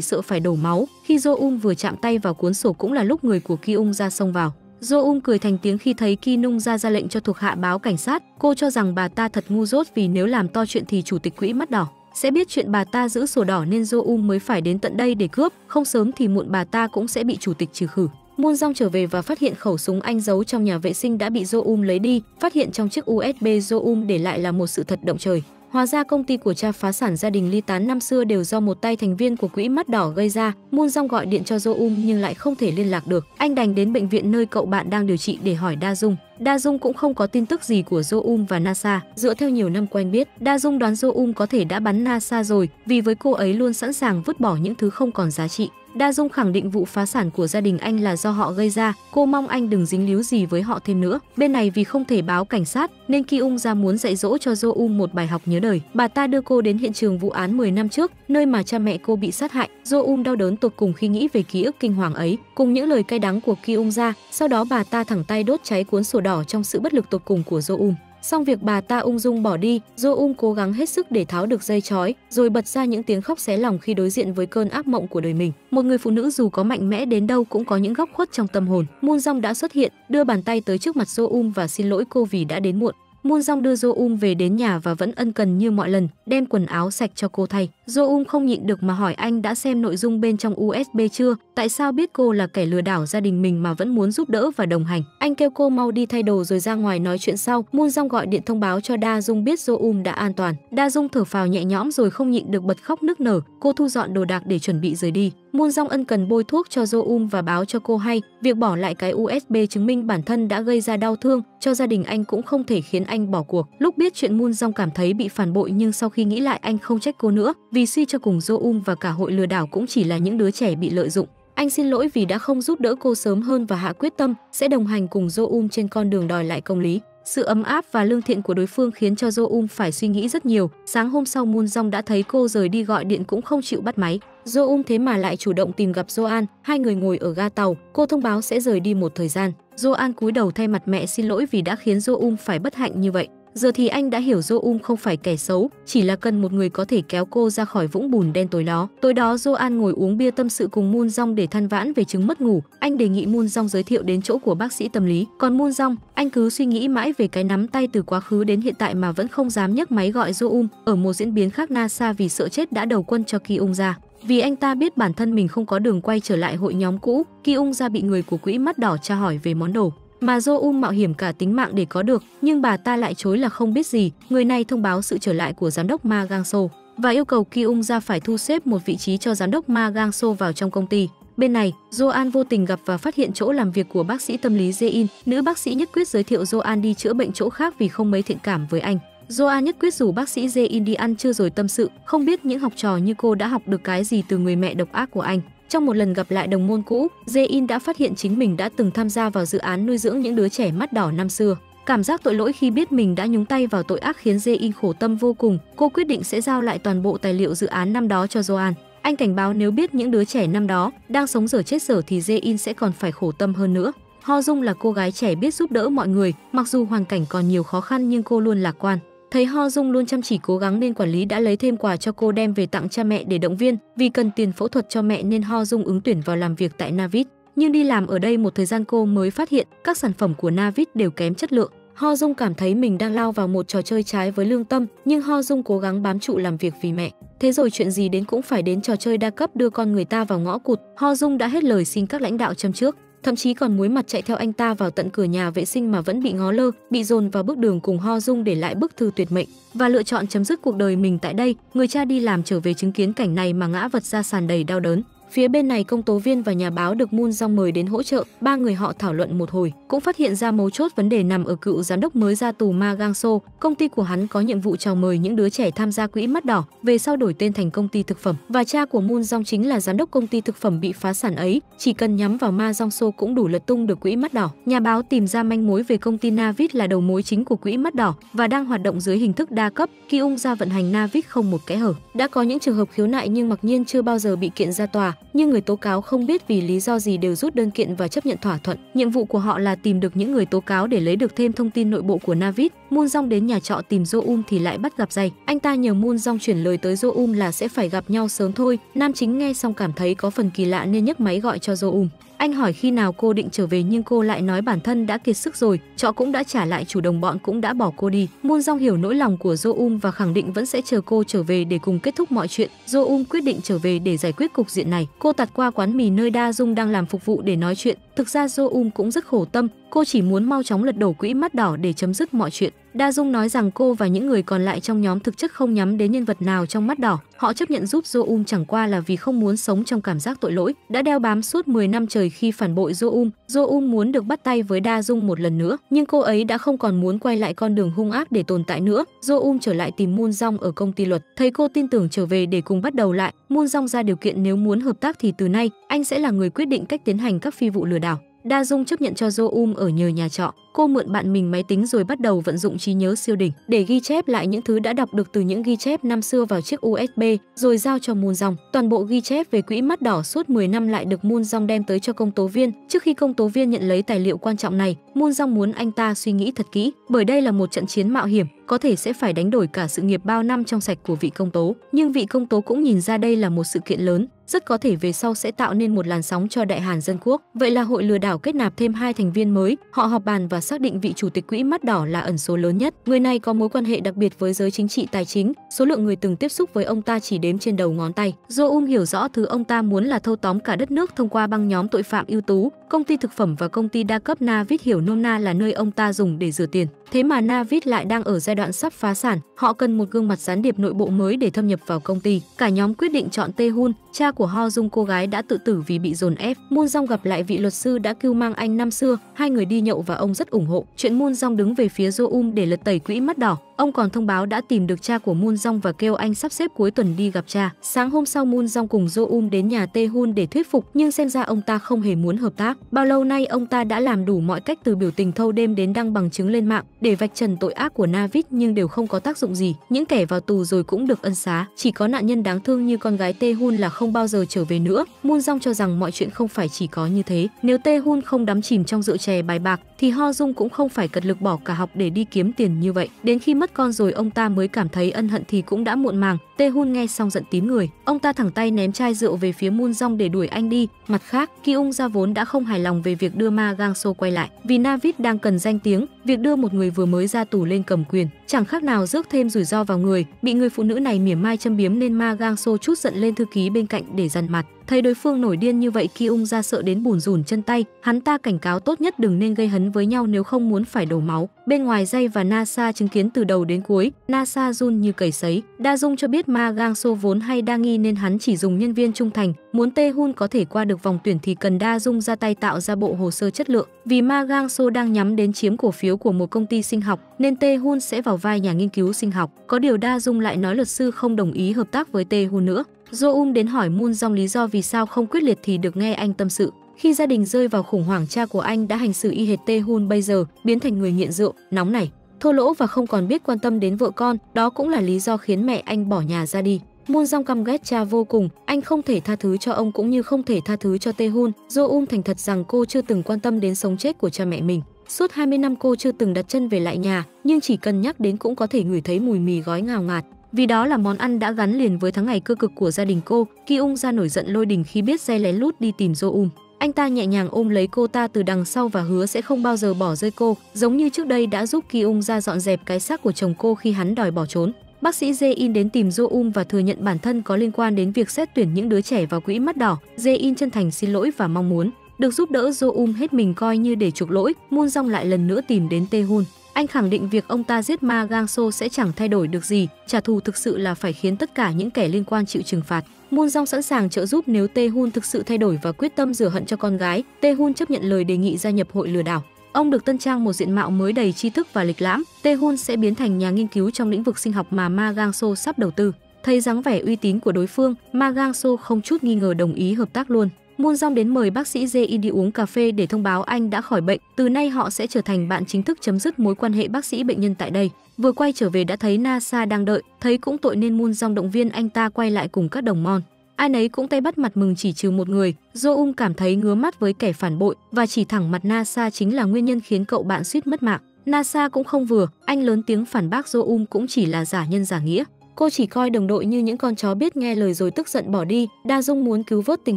[SPEAKER 1] sợ phải đổ máu. Khi Jo Um vừa chạm tay vào cuốn sổ cũng là lúc người của Ki Ung ra xông vào. Jo Um cười thành tiếng khi thấy Ki Nung ra ra lệnh cho thuộc hạ báo cảnh sát. Cô cho rằng bà ta thật ngu dốt vì nếu làm to chuyện thì chủ tịch quỹ mắt đỏ sẽ biết chuyện bà ta giữ sổ đỏ nên Jo Um mới phải đến tận đây để cướp, không sớm thì muộn bà ta cũng sẽ bị chủ tịch trừ khử. Moon Jong trở về và phát hiện khẩu súng anh giấu trong nhà vệ sinh đã bị Jo Um lấy đi, phát hiện trong chiếc USB Jo Um để lại là một sự thật động trời. Hóa ra công ty của cha phá sản gia đình ly tán năm xưa đều do một tay thành viên của quỹ mắt đỏ gây ra. Moon Jong gọi điện cho Jo Um nhưng lại không thể liên lạc được. Anh đành đến bệnh viện nơi cậu bạn đang điều trị để hỏi Da Dung. Da Dung cũng không có tin tức gì của Jo Um và NASA. Dựa theo nhiều năm quen biết, Da Dung đoán Jo Um có thể đã bắn NASA rồi, vì với cô ấy luôn sẵn sàng vứt bỏ những thứ không còn giá trị. Đa Dung khẳng định vụ phá sản của gia đình anh là do họ gây ra, cô mong anh đừng dính líu gì với họ thêm nữa. Bên này vì không thể báo cảnh sát nên Ki Ung ra muốn dạy dỗ cho Jo Un một bài học nhớ đời. Bà ta đưa cô đến hiện trường vụ án 10 năm trước, nơi mà cha mẹ cô bị sát hại. Jo Un đau đớn tột cùng khi nghĩ về ký ức kinh hoàng ấy, cùng những lời cay đắng của Ki Ung ra. Sau đó bà ta thẳng tay đốt cháy cuốn sổ đỏ trong sự bất lực tột cùng của Jo Un. Xong việc bà ta ung dung bỏ đi, Jo Um cố gắng hết sức để tháo được dây chói, rồi bật ra những tiếng khóc xé lòng khi đối diện với cơn ác mộng của đời mình. Một người phụ nữ dù có mạnh mẽ đến đâu cũng có những góc khuất trong tâm hồn. Moon Jong đã xuất hiện, đưa bàn tay tới trước mặt Jo Um và xin lỗi cô vì đã đến muộn. Moon Jong đưa Jo Um về đến nhà và vẫn ân cần như mọi lần, đem quần áo sạch cho cô thay. Jo Um không nhịn được mà hỏi anh đã xem nội dung bên trong USB chưa? Tại sao biết cô là kẻ lừa đảo gia đình mình mà vẫn muốn giúp đỡ và đồng hành? Anh kêu cô mau đi thay đồ rồi ra ngoài nói chuyện sau. Moon Jong gọi điện thông báo cho Da Dung biết Jo Um đã an toàn. Da Dung thở phào nhẹ nhõm rồi không nhịn được bật khóc nức nở. Cô thu dọn đồ đạc để chuẩn bị rời đi. Moon Jong ân cần bôi thuốc cho Jo Um và báo cho cô hay việc bỏ lại cái USB chứng minh bản thân đã gây ra đau thương cho gia đình anh cũng không thể khiến anh bỏ cuộc. Lúc biết chuyện Moon Jong cảm thấy bị phản bội nhưng sau khi nghĩ lại anh không trách cô nữa, vì suy cho cùng Jo Um và cả hội lừa đảo cũng chỉ là những đứa trẻ bị lợi dụng. Anh xin lỗi vì đã không giúp đỡ cô sớm hơn và hạ quyết tâm, sẽ đồng hành cùng Jo Um trên con đường đòi lại công lý. Sự ấm áp và lương thiện của đối phương khiến cho Jo phải suy nghĩ rất nhiều. Sáng hôm sau Moon Jong đã thấy cô rời đi gọi điện cũng không chịu bắt máy. Jo thế mà lại chủ động tìm gặp Joan, hai người ngồi ở ga tàu, cô thông báo sẽ rời đi một thời gian. Joan cúi đầu thay mặt mẹ xin lỗi vì đã khiến Jo phải bất hạnh như vậy. Giờ thì anh đã hiểu Jo Um không phải kẻ xấu, chỉ là cần một người có thể kéo cô ra khỏi vũng bùn đen tối đó. Tối đó Joan ngồi uống bia tâm sự cùng Moon Jong để than vãn về chứng mất ngủ. Anh đề nghị Moon Jong giới thiệu đến chỗ của bác sĩ tâm lý. Còn Moon Jong, anh cứ suy nghĩ mãi về cái nắm tay từ quá khứ đến hiện tại mà vẫn không dám nhấc máy gọi Jo Um. Ở một diễn biến khác NASA vì sợ chết đã đầu quân cho Ki Ung ra. Vì anh ta biết bản thân mình không có đường quay trở lại hội nhóm cũ, Ki Ung ra bị người của quỹ mắt đỏ tra hỏi về món đồ mà Do Um mạo hiểm cả tính mạng để có được, nhưng bà ta lại chối là không biết gì. Người này thông báo sự trở lại của giám đốc Ma Gang So và yêu cầu Ki Ung ra phải thu xếp một vị trí cho giám đốc Ma Gang So vào trong công ty. Bên này, Joan vô tình gặp và phát hiện chỗ làm việc của bác sĩ tâm lý Jae-in. Nữ bác sĩ nhất quyết giới thiệu Joan đi chữa bệnh chỗ khác vì không mấy thiện cảm với anh. Joan nhất quyết rủ bác sĩ Jae-in đi ăn trưa rồi tâm sự, không biết những học trò như cô đã học được cái gì từ người mẹ độc ác của anh. Trong một lần gặp lại đồng môn cũ, Jae-in đã phát hiện chính mình đã từng tham gia vào dự án nuôi dưỡng những đứa trẻ mắt đỏ năm xưa. Cảm giác tội lỗi khi biết mình đã nhúng tay vào tội ác khiến Jae-in khổ tâm vô cùng. Cô quyết định sẽ giao lại toàn bộ tài liệu dự án năm đó cho Joan. Anh cảnh báo nếu biết những đứa trẻ năm đó đang sống dở chết dở thì Jae-in sẽ còn phải khổ tâm hơn nữa. Ho Dung là cô gái trẻ biết giúp đỡ mọi người, mặc dù hoàn cảnh còn nhiều khó khăn nhưng cô luôn lạc quan. Thấy Ho Dung luôn chăm chỉ cố gắng nên quản lý đã lấy thêm quà cho cô đem về tặng cha mẹ để động viên, vì cần tiền phẫu thuật cho mẹ nên Ho Dung ứng tuyển vào làm việc tại Navit Nhưng đi làm ở đây một thời gian cô mới phát hiện các sản phẩm của Navit đều kém chất lượng. Ho Dung cảm thấy mình đang lao vào một trò chơi trái với lương tâm, nhưng Ho Dung cố gắng bám trụ làm việc vì mẹ. Thế rồi chuyện gì đến cũng phải đến trò chơi đa cấp đưa con người ta vào ngõ cụt. Ho Dung đã hết lời xin các lãnh đạo châm trước thậm chí còn muối mặt chạy theo anh ta vào tận cửa nhà vệ sinh mà vẫn bị ngó lơ, bị dồn vào bước đường cùng Ho Dung để lại bức thư tuyệt mệnh và lựa chọn chấm dứt cuộc đời mình tại đây. Người cha đi làm trở về chứng kiến cảnh này mà ngã vật ra sàn đầy đau đớn. Phía bên này công tố viên và nhà báo được Moon Jong mời đến hỗ trợ, ba người họ thảo luận một hồi, cũng phát hiện ra mấu chốt vấn đề nằm ở cựu giám đốc mới ra tù Ma Gang So. Công ty của hắn có nhiệm vụ chào mời những đứa trẻ tham gia quỹ mắt đỏ, về sau đổi tên thành công ty thực phẩm. Và cha của Moon Jong chính là giám đốc công ty thực phẩm bị phá sản ấy, chỉ cần nhắm vào Ma Jong So cũng đủ lật tung được quỹ mắt đỏ. Nhà báo tìm ra manh mối về công ty Navit là đầu mối chính của quỹ mắt đỏ và đang hoạt động dưới hình thức đa cấp. Ki Ung ra vận hành Navit không một kẽ hở. Đã có những trường hợp khiếu nại nhưng mặc nhiên chưa bao giờ bị kiện ra tòa, nhưng người tố cáo không biết vì lý do gì đều rút đơn kiện và chấp nhận thỏa thuận. Nhiệm vụ của họ là tìm được những người tố cáo để lấy được thêm thông tin nội bộ của Navid. Moon Jong đến nhà trọ tìm Jo Um thì lại bắt gặp dây. Anh ta nhờ Moon Jong chuyển lời tới Jo Um là sẽ phải gặp nhau sớm thôi. Nam chính nghe xong cảm thấy có phần kỳ lạ nên nhấc máy gọi cho Jo Um. Anh hỏi khi nào cô định trở về nhưng cô lại nói bản thân đã kiệt sức rồi, trọ cũng đã trả lại chủ đồng bọn cũng đã bỏ cô đi. Moon Jong hiểu nỗi lòng của Jo Um và khẳng định vẫn sẽ chờ cô trở về để cùng kết thúc mọi chuyện. Jo Um quyết định trở về để giải quyết cục diện này. Cô tạt qua quán mì nơi Da Dung đang làm phục vụ để nói chuyện. Thực ra Jo Um cũng rất khổ tâm, cô chỉ muốn mau chóng lật đổ quỹ mắt đỏ để chấm dứt mọi chuyện. Da Dung nói rằng cô và những người còn lại trong nhóm thực chất không nhắm đến nhân vật nào trong mắt đỏ. Họ chấp nhận giúp Jo Um chẳng qua là vì không muốn sống trong cảm giác tội lỗi. Đã đeo bám suốt 10 năm trời khi phản bội Jo Um, Jo Um muốn được bắt tay với Da Dung một lần nữa, nhưng cô ấy đã không còn muốn quay lại con đường hung ác để tồn tại nữa. Jo Um trở lại tìm Moon Jong ở công ty luật, thấy cô tin tưởng trở về để cùng bắt đầu lại. Moon Jong ra điều kiện nếu muốn hợp tác thì từ nay anh sẽ là người quyết định cách tiến hành các phi vụ lừa đảo. Da Dung chấp nhận cho Jo Um ở nhờ nhà trọ. Cô mượn bạn mình máy tính rồi bắt đầu vận dụng trí nhớ siêu đỉnh để ghi chép lại những thứ đã đọc được từ những ghi chép năm xưa vào chiếc USB rồi giao cho Moon Jong. Toàn bộ ghi chép về quỹ mắt đỏ suốt 10 năm lại được Moon Jong đem tới cho công tố viên. Trước khi công tố viên nhận lấy tài liệu quan trọng này, Moon Jong muốn anh ta suy nghĩ thật kỹ, bởi đây là một trận chiến mạo hiểm, có thể sẽ phải đánh đổi cả sự nghiệp bao năm trong sạch của vị công tố. Nhưng vị công tố cũng nhìn ra đây là một sự kiện lớn, rất có thể về sau sẽ tạo nên một làn sóng cho Đại Hàn Dân Quốc. Vậy là hội lừa đảo kết nạp thêm hai thành viên mới, họ họp bàn và xác định vị chủ tịch quỹ mắt đỏ là ẩn số lớn nhất. Người này có mối quan hệ đặc biệt với giới chính trị tài chính, số lượng người từng tiếp xúc với ông ta chỉ đếm trên đầu ngón tay. Jo Um hiểu rõ thứ ông ta muốn là thâu tóm cả đất nước thông qua băng nhóm tội phạm ưu tú, công ty thực phẩm và công ty đa cấp navit hiểu nôm na là nơi ông ta dùng để rửa tiền. Thế mà Navid lại đang ở giai đoạn sắp phá sản, họ cần một gương mặt gián điệp nội bộ mới để thâm nhập vào công ty. Cả nhóm quyết định chọn Tae Hun, cha của Ho Dung cô gái đã tự tử vì bị dồn ép. Moon Jong gặp lại vị luật sư đã cứu mang anh năm xưa, hai người đi nhậu và ông rất ủng hộ. Chuyện Moon Jong đứng về phía Jo Um để lật tẩy quỹ mắt đỏ. Ông còn thông báo đã tìm được cha của Moon Jong và kêu anh sắp xếp cuối tuần đi gặp cha. Sáng hôm sau Moon Jong cùng Jo Um đến nhà Tae Hun để thuyết phục, nhưng xem ra ông ta không hề muốn hợp tác. Bao lâu nay ông ta đã làm đủ mọi cách từ biểu tình thâu đêm đến đăng bằng chứng lên mạng để vạch trần tội ác của Navid nhưng đều không có tác dụng gì. Những kẻ vào tù rồi cũng được ân xá, chỉ có nạn nhân đáng thương như con gái Tae Hun là không bao giờ trở về nữa. Moon Jong cho rằng mọi chuyện không phải chỉ có như thế. Nếu Tae Hun không đắm chìm trong rượu chè bài bạc thì Ho Dung cũng không phải cật lực bỏ cả học để đi kiếm tiền như vậy. Đến khi mất con rồi ông ta mới cảm thấy ân hận thì cũng đã muộn màng. Tae Hun nghe xong giận tím người, ông ta thẳng tay ném chai rượu về phía Moon Jong để đuổi anh đi. Mặt khác, Ki Ung ra vốn đã không hài lòng về việc đưa Ma Gang So quay lại, vì Navid đang cần danh tiếng, việc đưa một người vừa mới ra tù lên cầm quyền, chẳng khác nào rước thêm rủi ro vào người. Bị người phụ nữ này mỉa mai châm biếm nên Ma Gang So chút giận lên thư ký bên cạnh để dằn mặt. Thấy đối phương nổi điên như vậy Ki Ung ra sợ đến bùn rùn chân tay, hắn ta cảnh cáo tốt nhất đừng nên gây hấn với nhau nếu không muốn phải đổ máu. Bên ngoài dây và Nasa chứng kiến từ đầu đến cuối, Nasa run như cầy sấy. Da Dung cho biết Ma Gang So vốn hay đa nghi nên hắn chỉ dùng nhân viên trung thành, muốn Tê-hun có thể qua được vòng tuyển thì cần Da Dung ra tay tạo ra bộ hồ sơ chất lượng. Vì Ma Gang So đang nhắm đến chiếm cổ phiếu của một công ty sinh học, nên Tê-hun sẽ vào vai nhà nghiên cứu sinh học. Có điều Da Dung lại nói luật sư không đồng ý hợp tác với Tê-hun nữa. Jo Un đến hỏi Moon Jong lý do vì sao không quyết liệt thì được nghe anh tâm sự. Khi gia đình rơi vào khủng hoảng cha của anh đã hành xử y hệt Tae Hun bây giờ, biến thành người nghiện rượu, nóng này, thô lỗ và không còn biết quan tâm đến vợ con, đó cũng là lý do khiến mẹ anh bỏ nhà ra đi. Moon Jong căm ghét cha vô cùng, anh không thể tha thứ cho ông cũng như không thể tha thứ cho Tae Hun. Jo Um thành thật rằng cô chưa từng quan tâm đến sống chết của cha mẹ mình. Suốt 20 năm cô chưa từng đặt chân về lại nhà, nhưng chỉ cần nhắc đến cũng có thể ngửi thấy mùi mì gói ngào ngạt. Vì đó là món ăn đã gắn liền với tháng ngày cơ cực của gia đình cô, Ki Ung ra nổi giận lôi đình khi biết Jae lén lút đi tìm Jo Um. Anh ta nhẹ nhàng ôm lấy cô ta từ đằng sau và hứa sẽ không bao giờ bỏ rơi cô, giống như trước đây đã giúp Ki Ung ra dọn dẹp cái xác của chồng cô khi hắn đòi bỏ trốn. Bác sĩ Jae In đến tìm Jo Um và thừa nhận bản thân có liên quan đến việc xét tuyển những đứa trẻ vào quỹ mắt đỏ. Jae In chân thành xin lỗi và mong muốn Được giúp đỡ Jo-um hết mình coi như để chuộc lỗi, Moon Jong lại lần nữa tìm đến Tae-hun. Anh khẳng định việc ông ta giết Ma Gang So sẽ chẳng thay đổi được gì, trả thù thực sự là phải khiến tất cả những kẻ liên quan chịu trừng phạt. Moon Jong sẵn sàng trợ giúp nếu Tae-hun thực sự thay đổi và quyết tâm rửa hận cho con gái. Tae-hun chấp nhận lời đề nghị gia nhập hội lừa đảo. Ông được tân trang một diện mạo mới đầy tri thức và lịch lãm. Tae-hun sẽ biến thành nhà nghiên cứu trong lĩnh vực sinh học mà Ma Gang So sắp đầu tư. Thấy dáng vẻ uy tín của đối phương, Ma Gang So không chút nghi ngờ đồng ý hợp tác luôn. Moon Jong đến mời bác sĩ Jae đi uống cà phê để thông báo anh đã khỏi bệnh. Từ nay họ sẽ trở thành bạn chính thức chấm dứt mối quan hệ bác sĩ bệnh nhân tại đây. Vừa quay trở về đã thấy NASA đang đợi, thấy cũng tội nên Moon Jong động viên anh ta quay lại cùng các đồng môn. Ai nấy cũng tay bắt mặt mừng chỉ trừ một người, Jo Um cảm thấy ngứa mắt với kẻ phản bội và chỉ thẳng mặt NASA chính là nguyên nhân khiến cậu bạn suýt mất mạng. NASA cũng không vừa, anh lớn tiếng phản bác Jo Um cũng chỉ là giả nhân giả nghĩa. Cô chỉ coi đồng đội như những con chó biết nghe lời rồi tức giận bỏ đi. Da Dung muốn cứu vớt tình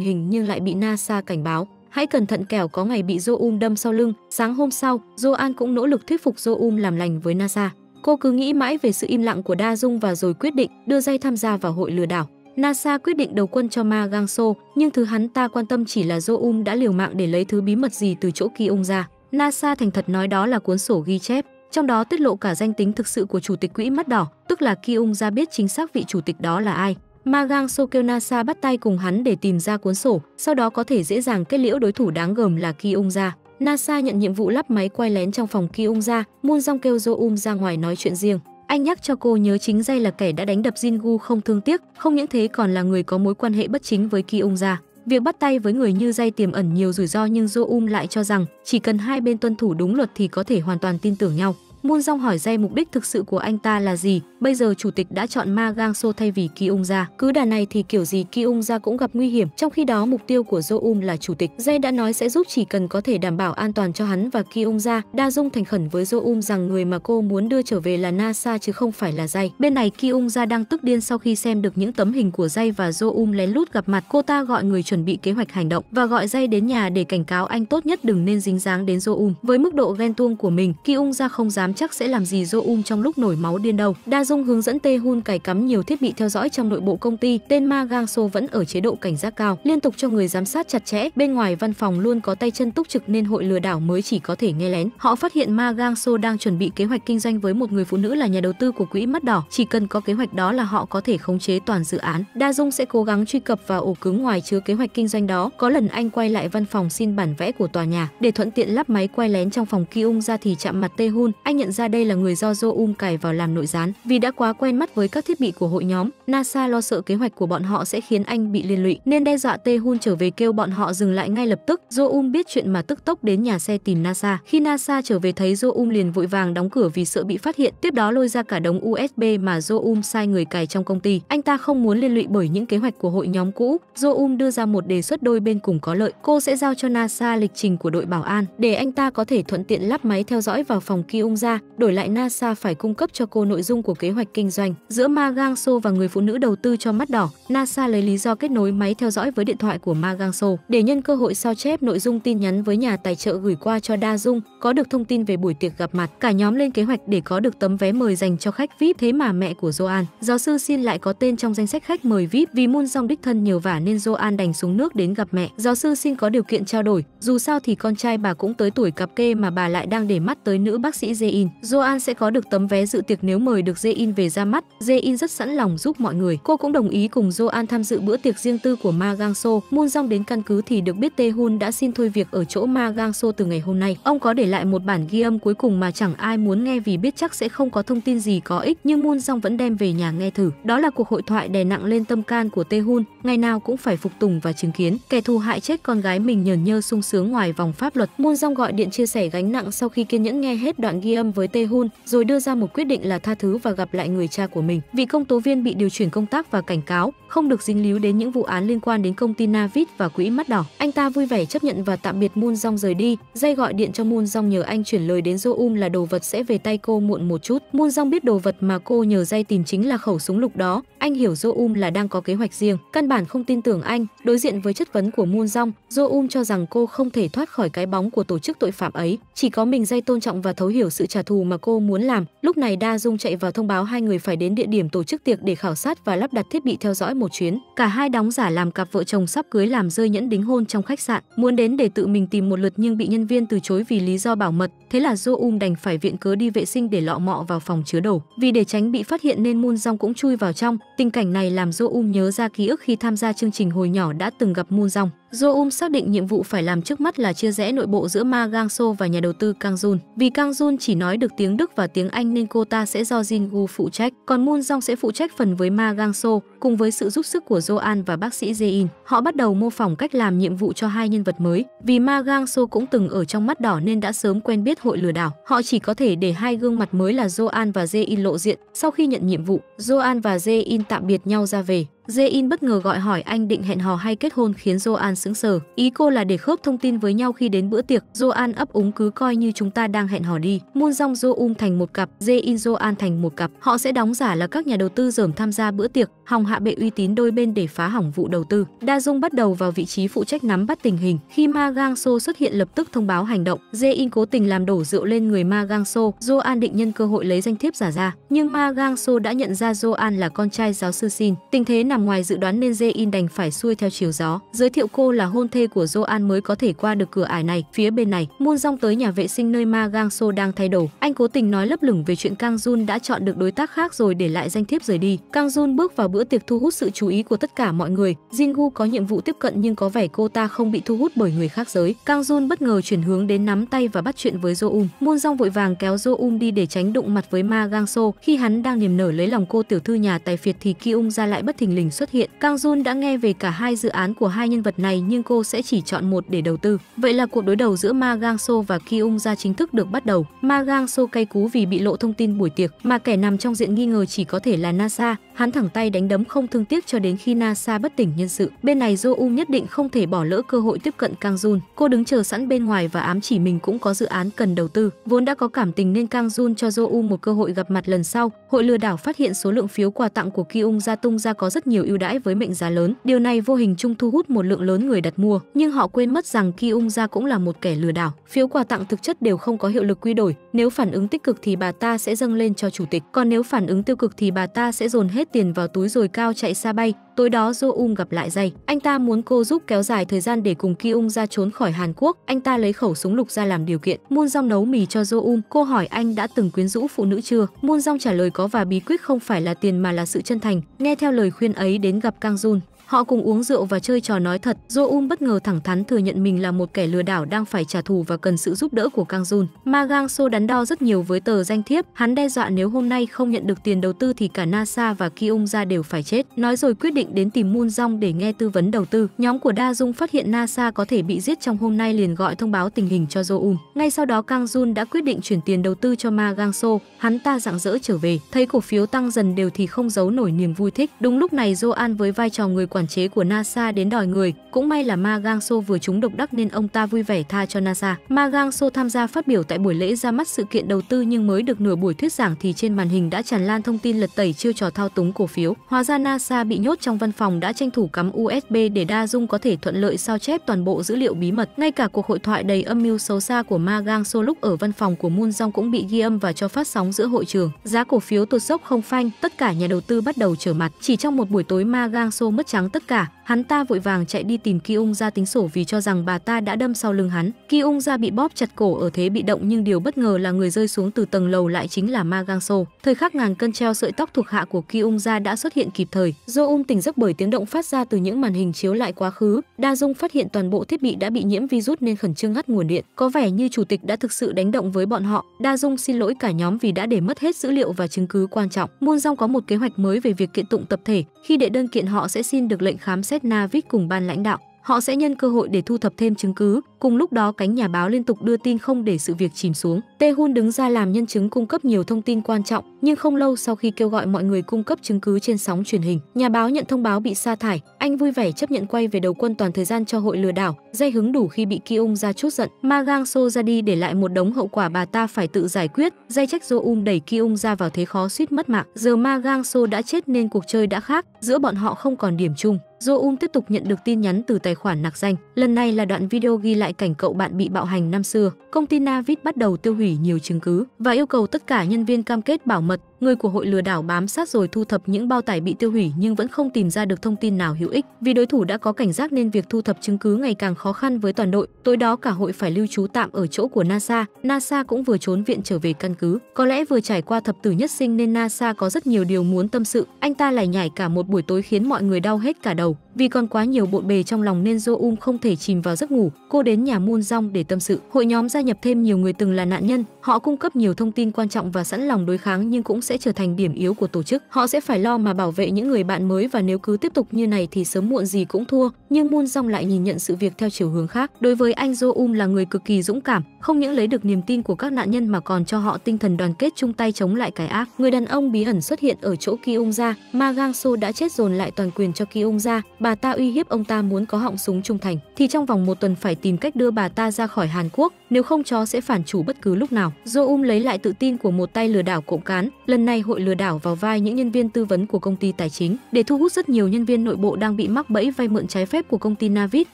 [SPEAKER 1] hình nhưng lại bị NASA cảnh báo. Hãy cẩn thận kẻo có ngày bị Jo đâm sau lưng. Sáng hôm sau, Jo An cũng nỗ lực thuyết phục Jo làm lành với NASA. Cô cứ nghĩ mãi về sự im lặng của Da Dung và rồi quyết định đưa dây tham gia vào hội lừa đảo. NASA quyết định đầu quân cho Ma Gang So, nhưng thứ hắn ta quan tâm chỉ là Jo đã liều mạng để lấy thứ bí mật gì từ chỗ Ki Ung ra. NASA thành thật nói đó là cuốn sổ ghi chép trong đó tiết lộ cả danh tính thực sự của chủ tịch quỹ mắt đỏ, tức là Ki Ung ra biết chính xác vị chủ tịch đó là ai. Magang Sokelnasa bắt tay cùng hắn để tìm ra cuốn sổ, sau đó có thể dễ dàng kết liễu đối thủ đáng gờm là Ki Ung ra. NASA nhận nhiệm vụ lắp máy quay lén trong phòng Ki Ung ra, Moon Jong kêu Jo Um ra ngoài nói chuyện riêng. Anh nhắc cho cô nhớ chính Jay là kẻ đã đánh đập Jingu không thương tiếc, không những thế còn là người có mối quan hệ bất chính với Ki Ung ra. Việc bắt tay với người như dây tiềm ẩn nhiều rủi ro nhưng Jo Um lại cho rằng chỉ cần hai bên tuân thủ đúng luật thì có thể hoàn toàn tin tưởng nhau. Moon Jong hỏi Jae mục đích thực sự của anh ta là gì. Bây giờ chủ tịch đã chọn Ma Gang So thay vì Ki Ung Ja. Cứ đà này thì kiểu gì Ki Ung Ja cũng gặp nguy hiểm. Trong khi đó mục tiêu của Jo Um là chủ tịch. Jae đã nói sẽ giúp chỉ cần có thể đảm bảo an toàn cho hắn và Ki Ung Ja. Da Dung thành khẩn với Jo Um rằng người mà cô muốn đưa trở về là NASA chứ không phải là Jae. Bên này Ki Ung Ja đang tức điên sau khi xem được những tấm hình của Jae và Jo Um lén lút gặp mặt. Cô ta gọi người chuẩn bị kế hoạch hành động và gọi Jae đến nhà để cảnh cáo anh tốt nhất đừng nên dính dáng đến Jo Um. Với mức độ ghen tuông của mình, Ki Ung Ja không dám chắc sẽ làm gì Jo Um trong lúc nổi máu điên đầu. Da Dung hướng dẫn Tae Hun cài cắm nhiều thiết bị theo dõi trong nội bộ công ty. Tên Ma Gang So vẫn ở chế độ cảnh giác cao, liên tục cho người giám sát chặt chẽ. Bên ngoài văn phòng luôn có tay chân túc trực nên hội lừa đảo mới chỉ có thể nghe lén. Họ phát hiện Ma Gang So đang chuẩn bị kế hoạch kinh doanh với một người phụ nữ là nhà đầu tư của quỹ mắt đỏ. Chỉ cần có kế hoạch đó là họ có thể khống chế toàn dự án. Da Dung sẽ cố gắng truy cập vào ổ cứng ngoài chứa kế hoạch kinh doanh đó. Có lần anh quay lại văn phòng xin bản vẽ của tòa nhà để thuận tiện lắp máy quay lén trong phòng Ki Ung ra thì chạm mặt Tae Hun. Anh nhận ra đây là người do Jo Um cài vào làm nội gián. Vì đã quá quen mắt với các thiết bị của hội nhóm, NASA lo sợ kế hoạch của bọn họ sẽ khiến anh bị liên lụy, nên đe dọa Tae-hun trở về kêu bọn họ dừng lại ngay lập tức. Jo Um biết chuyện mà tức tốc đến nhà xe tìm NASA. Khi NASA trở về thấy Jo Um liền vội vàng đóng cửa vì sợ bị phát hiện, tiếp đó lôi ra cả đống USB mà Jo Um sai người cài trong công ty. Anh ta không muốn liên lụy bởi những kế hoạch của hội nhóm cũ. Jo Um đưa ra một đề xuất đôi bên cùng có lợi. Cô sẽ giao cho NASA lịch trình của đội bảo an để anh ta có thể thuận tiện lắp máy theo dõi vào phòng Ki Ung đổi lại NASA phải cung cấp cho cô nội dung của kế hoạch kinh doanh. Giữa Ma Gang So và người phụ nữ đầu tư cho mắt đỏ, NASA lấy lý do kết nối máy theo dõi với điện thoại của Ma Gang So để nhân cơ hội sao chép nội dung tin nhắn với nhà tài trợ gửi qua cho Đa Dung, có được thông tin về buổi tiệc gặp mặt. Cả nhóm lên kế hoạch để có được tấm vé mời dành cho khách VIP, thế mà mẹ của Joan, giáo sư xin lại có tên trong danh sách khách mời VIP vì Moon Jong đích thân nhiều vả nên Joan đành xuống nước đến gặp mẹ. Giáo sư xin có điều kiện trao đổi, dù sao thì con trai bà cũng tới tuổi cặp kê mà bà lại đang để mắt tới nữ bác sĩ Jae-in. Joan sẽ có được tấm vé dự tiệc nếu mời được Jae-in về ra mắt. Jae-in rất sẵn lòng giúp mọi người. Cô cũng đồng ý cùng Joan tham dự bữa tiệc riêng tư của Ma Gang So. Moon Jong đến căn cứ thì được biết Tae Hun đã xin thôi việc ở chỗ Ma Gang So từ ngày hôm nay. Ông có để lại một bản ghi âm cuối cùng mà chẳng ai muốn nghe vì biết chắc sẽ không có thông tin gì có ích, nhưng Moon Jong vẫn đem về nhà nghe thử. Đó là cuộc hội thoại đè nặng lên tâm can của Tae Hun, ngày nào cũng phải phục tùng và chứng kiến kẻ thù hại chết con gái mình nhờn nhơ sung sướng ngoài vòng pháp luật. Moon Jong gọi điện chia sẻ gánh nặng sau khi kiên nhẫn nghe hết đoạn ghi âm với Tae Hun, rồi đưa ra một quyết định là tha thứ và gặp lại người cha của mình. Vị công tố viên bị điều chuyển công tác và cảnh cáo, không được dính líu đến những vụ án liên quan đến công ty Navit và quỹ mắt đỏ. Anh ta vui vẻ chấp nhận và tạm biệt Moon Jong rời đi. Jay gọi điện cho Moon Jong nhờ anh chuyển lời đến Jo là đồ vật sẽ về tay cô muộn một chút. Moon Jong biết đồ vật mà cô nhờ Jay tìm chính là khẩu súng lục đó. Anh hiểu Jo là đang có kế hoạch riêng, căn bản không tin tưởng anh. Đối diện với chất vấn của Moon Jong, Jo cho rằng cô không thể thoát khỏi cái bóng của tổ chức tội phạm ấy. Chỉ có mình Jay tôn trọng và thấu hiểu sự trả thù mà cô muốn làm. Lúc này Da Dung chạy vào thông báo hai người phải đến địa điểm tổ chức tiệc để khảo sát và lắp đặt thiết bị theo dõi một chuyến. Cả hai đóng giả làm cặp vợ chồng sắp cưới làm rơi nhẫn đính hôn trong khách sạn, muốn đến để tự mình tìm một lượt nhưng bị nhân viên từ chối vì lý do bảo mật. Thế là Jo Um đành phải viện cớ đi vệ sinh để lọ mọ vào phòng chứa đồ. Vì để tránh bị phát hiện nên Moon Jong cũng chui vào trong. Tình cảnh này làm Jo Um nhớ ra ký ức khi tham gia chương trình hồi nhỏ đã từng gặp Moon Jong. Jo Um xác định nhiệm vụ phải làm trước mắt là chia rẽ nội bộ giữa Ma Gang So và nhà đầu tư Kang Jun. Vì Kang Jun chỉ nói được tiếng Đức và tiếng Anh nên cô ta sẽ do Jin Gu phụ trách, còn Moon Jong sẽ phụ trách phần với Ma Gang So, cùng với sự giúp sức của Jo và bác sĩ Jae In. Họ bắt đầu mô phỏng cách làm nhiệm vụ cho hai nhân vật mới. Vì Ma Gang So cũng từng ở trong mắt đỏ nên đã sớm quen biết hội lừa đảo. Họ chỉ có thể để hai gương mặt mới là Joan và Jae In lộ diện. Sau khi nhận nhiệm vụ, Joan và Jae In tạm biệt nhau ra về. Jae-in bất ngờ gọi hỏi anh định hẹn hò hay kết hôn khiến Joan sững sờ. Ý cô là để khớp thông tin với nhau khi đến bữa tiệc. Joan ấp úng cứ coi như chúng ta đang hẹn hò đi. Moon Jong Jo-um thành một cặp, Jae-in Joan thành một cặp. Họ sẽ đóng giả là các nhà đầu tư dởm tham gia bữa tiệc, hòng hạ bệ uy tín đôi bên để phá hỏng vụ đầu tư. Da Dung bắt đầu vào vị trí phụ trách nắm bắt tình hình. Khi Ma Gang So xuất hiện lập tức thông báo hành động. Jae-in cố tình làm đổ rượu lên người Ma Gang So. Joan định nhân cơ hội lấy danh thiếp giả ra, nhưng Ma Gang So đã nhận ra Joan là con trai giáo sư Sin. Tình thế nào? Nằm ngoài dự đoán nên Jae-in đành phải xuôi theo chiều gió. Giới thiệu cô là hôn thê của Joan mới có thể qua được cửa ải này. Phía bên này, Moon Jong tới nhà vệ sinh nơi Ma Gang So đang thay đồ. Anh cố tình nói lấp lửng về chuyện Kang Jun đã chọn được đối tác khác rồi để lại danh thiếp rời đi. Kang Jun bước vào bữa tiệc thu hút sự chú ý của tất cả mọi người. Jingu có nhiệm vụ tiếp cận nhưng có vẻ cô ta không bị thu hút bởi người khác giới. Kang Jun bất ngờ chuyển hướng đến nắm tay và bắt chuyện với Jo Um. Moon Jong vội vàng kéo Jo Um đi để tránh đụng mặt với Ma Gang So. Khi hắn đang niềm nở lấy lòng cô tiểu thư nhà tài phiệt thì Ki Ung ra lại bất thình lình xuất hiện. Kang Jun đã nghe về cả hai dự án của hai nhân vật này nhưng cô sẽ chỉ chọn một để đầu tư. Vậy là cuộc đối đầu giữa Ma Gang So và Ki Ung ra chính thức được bắt đầu. Ma Gang So cay cú vì bị lộ thông tin buổi tiệc, mà kẻ nằm trong diện nghi ngờ chỉ có thể là NASA. Hắn thẳng tay đánh đấm không thương tiếc cho đến khi NASA bất tỉnh nhân sự. Bên này Jo Um nhất định không thể bỏ lỡ cơ hội tiếp cận Kang Jun. Cô đứng chờ sẵn bên ngoài và ám chỉ mình cũng có dự án cần đầu tư. Vốn đã có cảm tình nên Kang Jun cho Jo Um một cơ hội gặp mặt lần sau. Hội lừa đảo phát hiện số lượng phiếu quà tặng của Ki Ung ra tung ra có rất nhiều nhiều ưu đãi với mệnh giá lớn. Điều này vô hình chung thu hút một lượng lớn người đặt mua, nhưng họ quên mất rằng Ki Ung Gia cũng là một kẻ lừa đảo. Phiếu quà tặng thực chất đều không có hiệu lực quy đổi, nếu phản ứng tích cực thì bà ta sẽ dâng lên cho chủ tịch, còn nếu phản ứng tiêu cực thì bà ta sẽ dồn hết tiền vào túi rồi cao chạy xa bay. Tối đó Jo Um gặp lại Jay, Anh ta muốn cô giúp kéo dài thời gian để cùng Ki Ung ra trốn khỏi Hàn Quốc. Anh ta lấy khẩu súng lục ra làm điều kiện. Moon Jong nấu mì cho Jo Um. Cô hỏi anh đã từng quyến rũ phụ nữ chưa? Moon Jong trả lời có và bí quyết không phải là tiền mà là sự chân thành. Nghe theo lời khuyên ấy đến gặp Kang Jun. Họ cùng uống rượu và chơi trò nói thật. Jo Um bất ngờ thẳng thắn thừa nhận mình là một kẻ lừa đảo đang phải trả thù và cần sự giúp đỡ của Kang Jun. Ma Gang So đắn đo rất nhiều với tờ danh thiếp. Hắn đe dọa nếu hôm nay không nhận được tiền đầu tư thì cả NASA và Ki Ung ra đều phải chết. Nói rồi quyết định đến tìm Moon Jong để nghe tư vấn đầu tư. Nhóm của Da Dung phát hiện NASA có thể bị giết trong hôm nay liền gọi thông báo tình hình cho Jo Um. Ngay sau đó Kang Jun đã quyết định chuyển tiền đầu tư cho Ma Gang So. Hắn ta rạng rỡ trở về, thấy cổ phiếu tăng dần đều thì không giấu nổi niềm vui thích. Đúng lúc này Jo An với vai trò người quản chế của NASA đến đòi người, cũng may là Ma Gang So vừa trúng độc đắc nên ông ta vui vẻ tha cho NASA. Ma Gang So tham gia phát biểu tại buổi lễ ra mắt sự kiện đầu tư nhưng mới được nửa buổi thuyết giảng thì trên màn hình đã tràn lan thông tin lật tẩy chiêu trò thao túng cổ phiếu. Hóa ra NASA bị nhốt trong văn phòng đã tranh thủ cắm USB để Đa Dung có thể thuận lợi sao chép toàn bộ dữ liệu bí mật. Ngay cả cuộc hội thoại đầy âm mưu xấu xa của Ma Gang So lúc ở văn phòng của Moon Jong cũng bị ghi âm và cho phát sóng giữa hội trường. Giá cổ phiếu tụt dốc không phanh, tất cả nhà đầu tư bắt đầu trở mặt. Chỉ trong một buổi tối Ma Gang So mất trắng tất cả, hắn ta vội vàng chạy đi tìm Ki Ung ra tính sổ vì cho rằng bà ta đã đâm sau lưng hắn. Ki Ung ra bị bóp chặt cổ ở thế bị động nhưng điều bất ngờ là người rơi xuống từ tầng lầu lại chính là Ma Gang So. Thời khắc ngàn cân treo sợi tóc thuộc hạ của Ki Ung ra đã xuất hiện kịp thời. Do Um tỉnh giấc bởi tiếng động phát ra từ những màn hình chiếu lại quá khứ. Đa Dung phát hiện toàn bộ thiết bị đã bị nhiễm virus nên khẩn trương ngắt nguồn điện. Có vẻ như chủ tịch đã thực sự đánh động với bọn họ. Đa Dung xin lỗi cả nhóm vì đã để mất hết dữ liệu và chứng cứ quan trọng. Moon Rong có một kế hoạch mới về việc kiện tụng tập thể. Khi đệ đơn kiện họ sẽ xin được lệnh khám xét Navik cùng ban lãnh đạo. Họ sẽ nhân cơ hội để thu thập thêm chứng cứ. Cùng lúc đó cánh nhà báo liên tục đưa tin không để sự việc chìm xuống. Tae Hun đứng ra làm nhân chứng cung cấp nhiều thông tin quan trọng, nhưng không lâu sau khi kêu gọi mọi người cung cấp chứng cứ trên sóng truyền hình, nhà báo nhận thông báo bị sa thải. Anh vui vẻ chấp nhận quay về đầu quân toàn thời gian cho hội lừa đảo. Dây hứng đủ khi bị Ki Ung ra chút giận. Ma Gang So ra đi để lại một đống hậu quả bà ta phải tự giải quyết. Dây trách Jo Um đẩy Ki Ung ra vào thế khó suýt mất mạng. Giờ Ma Gang So đã chết nên cuộc chơi đã khác. Giữa bọn họ không còn điểm chung. Jo tiếp tục nhận được tin nhắn từ tài khoản nạc danh. Lần này là đoạn video ghi lại cảnh cậu bạn bị bạo hành năm xưa. Công ty Navid bắt đầu tiêu hủy nhiều chứng cứ và yêu cầu tất cả nhân viên cam kết bảo mật. Người của hội lừa đảo bám sát rồi thu thập những bao tải bị tiêu hủy nhưng vẫn không tìm ra được thông tin nào hữu ích. Vì đối thủ đã có cảnh giác nên việc thu thập chứng cứ ngày càng khó khăn với toàn đội. Tối đó cả hội phải lưu trú tạm ở chỗ của NASA. NASA cũng vừa trốn viện trở về căn cứ. Có lẽ vừa trải qua thập tử nhất sinh nên NASA có rất nhiều điều muốn tâm sự. Anh ta lại nhảy cả một buổi tối khiến mọi người đau hết cả đầu. Vì còn quá nhiều bộn bề trong lòng nên Jo Um không thể chìm vào giấc ngủ. Cô đến nhà Moon Jong để tâm sự. Hội nhóm gia nhập thêm nhiều người từng là nạn nhân. Họ cung cấp nhiều thông tin quan trọng và sẵn lòng đối kháng nhưng cũng sẽ trở thành điểm yếu của tổ chức. Họ sẽ phải lo mà bảo vệ những người bạn mới và nếu cứ tiếp tục như này thì sớm muộn gì cũng thua. Nhưng Moon Jong lại nhìn nhận sự việc theo chiều hướng khác. Đối với anh Jo Um là người cực kỳ dũng cảm, không những lấy được niềm tin của các nạn nhân mà còn cho họ tinh thần đoàn kết chung tay chống lại cái ác. Người đàn ông bí ẩn xuất hiện ở chỗ Ki Ung gia. Ma Gang So đã chết dồn lại toàn quyền cho Ki Ung gia. Bà ta uy hiếp ông ta muốn có họng súng trung thành, thì trong vòng một tuần phải tìm cách đưa bà ta ra khỏi Hàn Quốc, nếu không chó sẽ phản chủ bất cứ lúc nào. Jo Um lấy lại tự tin của một tay lừa đảo cộng cán. Lần này hội lừa đảo vào vai những nhân viên tư vấn của công ty tài chính để thu hút rất nhiều nhân viên nội bộ đang bị mắc bẫy vay mượn trái phép của công ty Navit.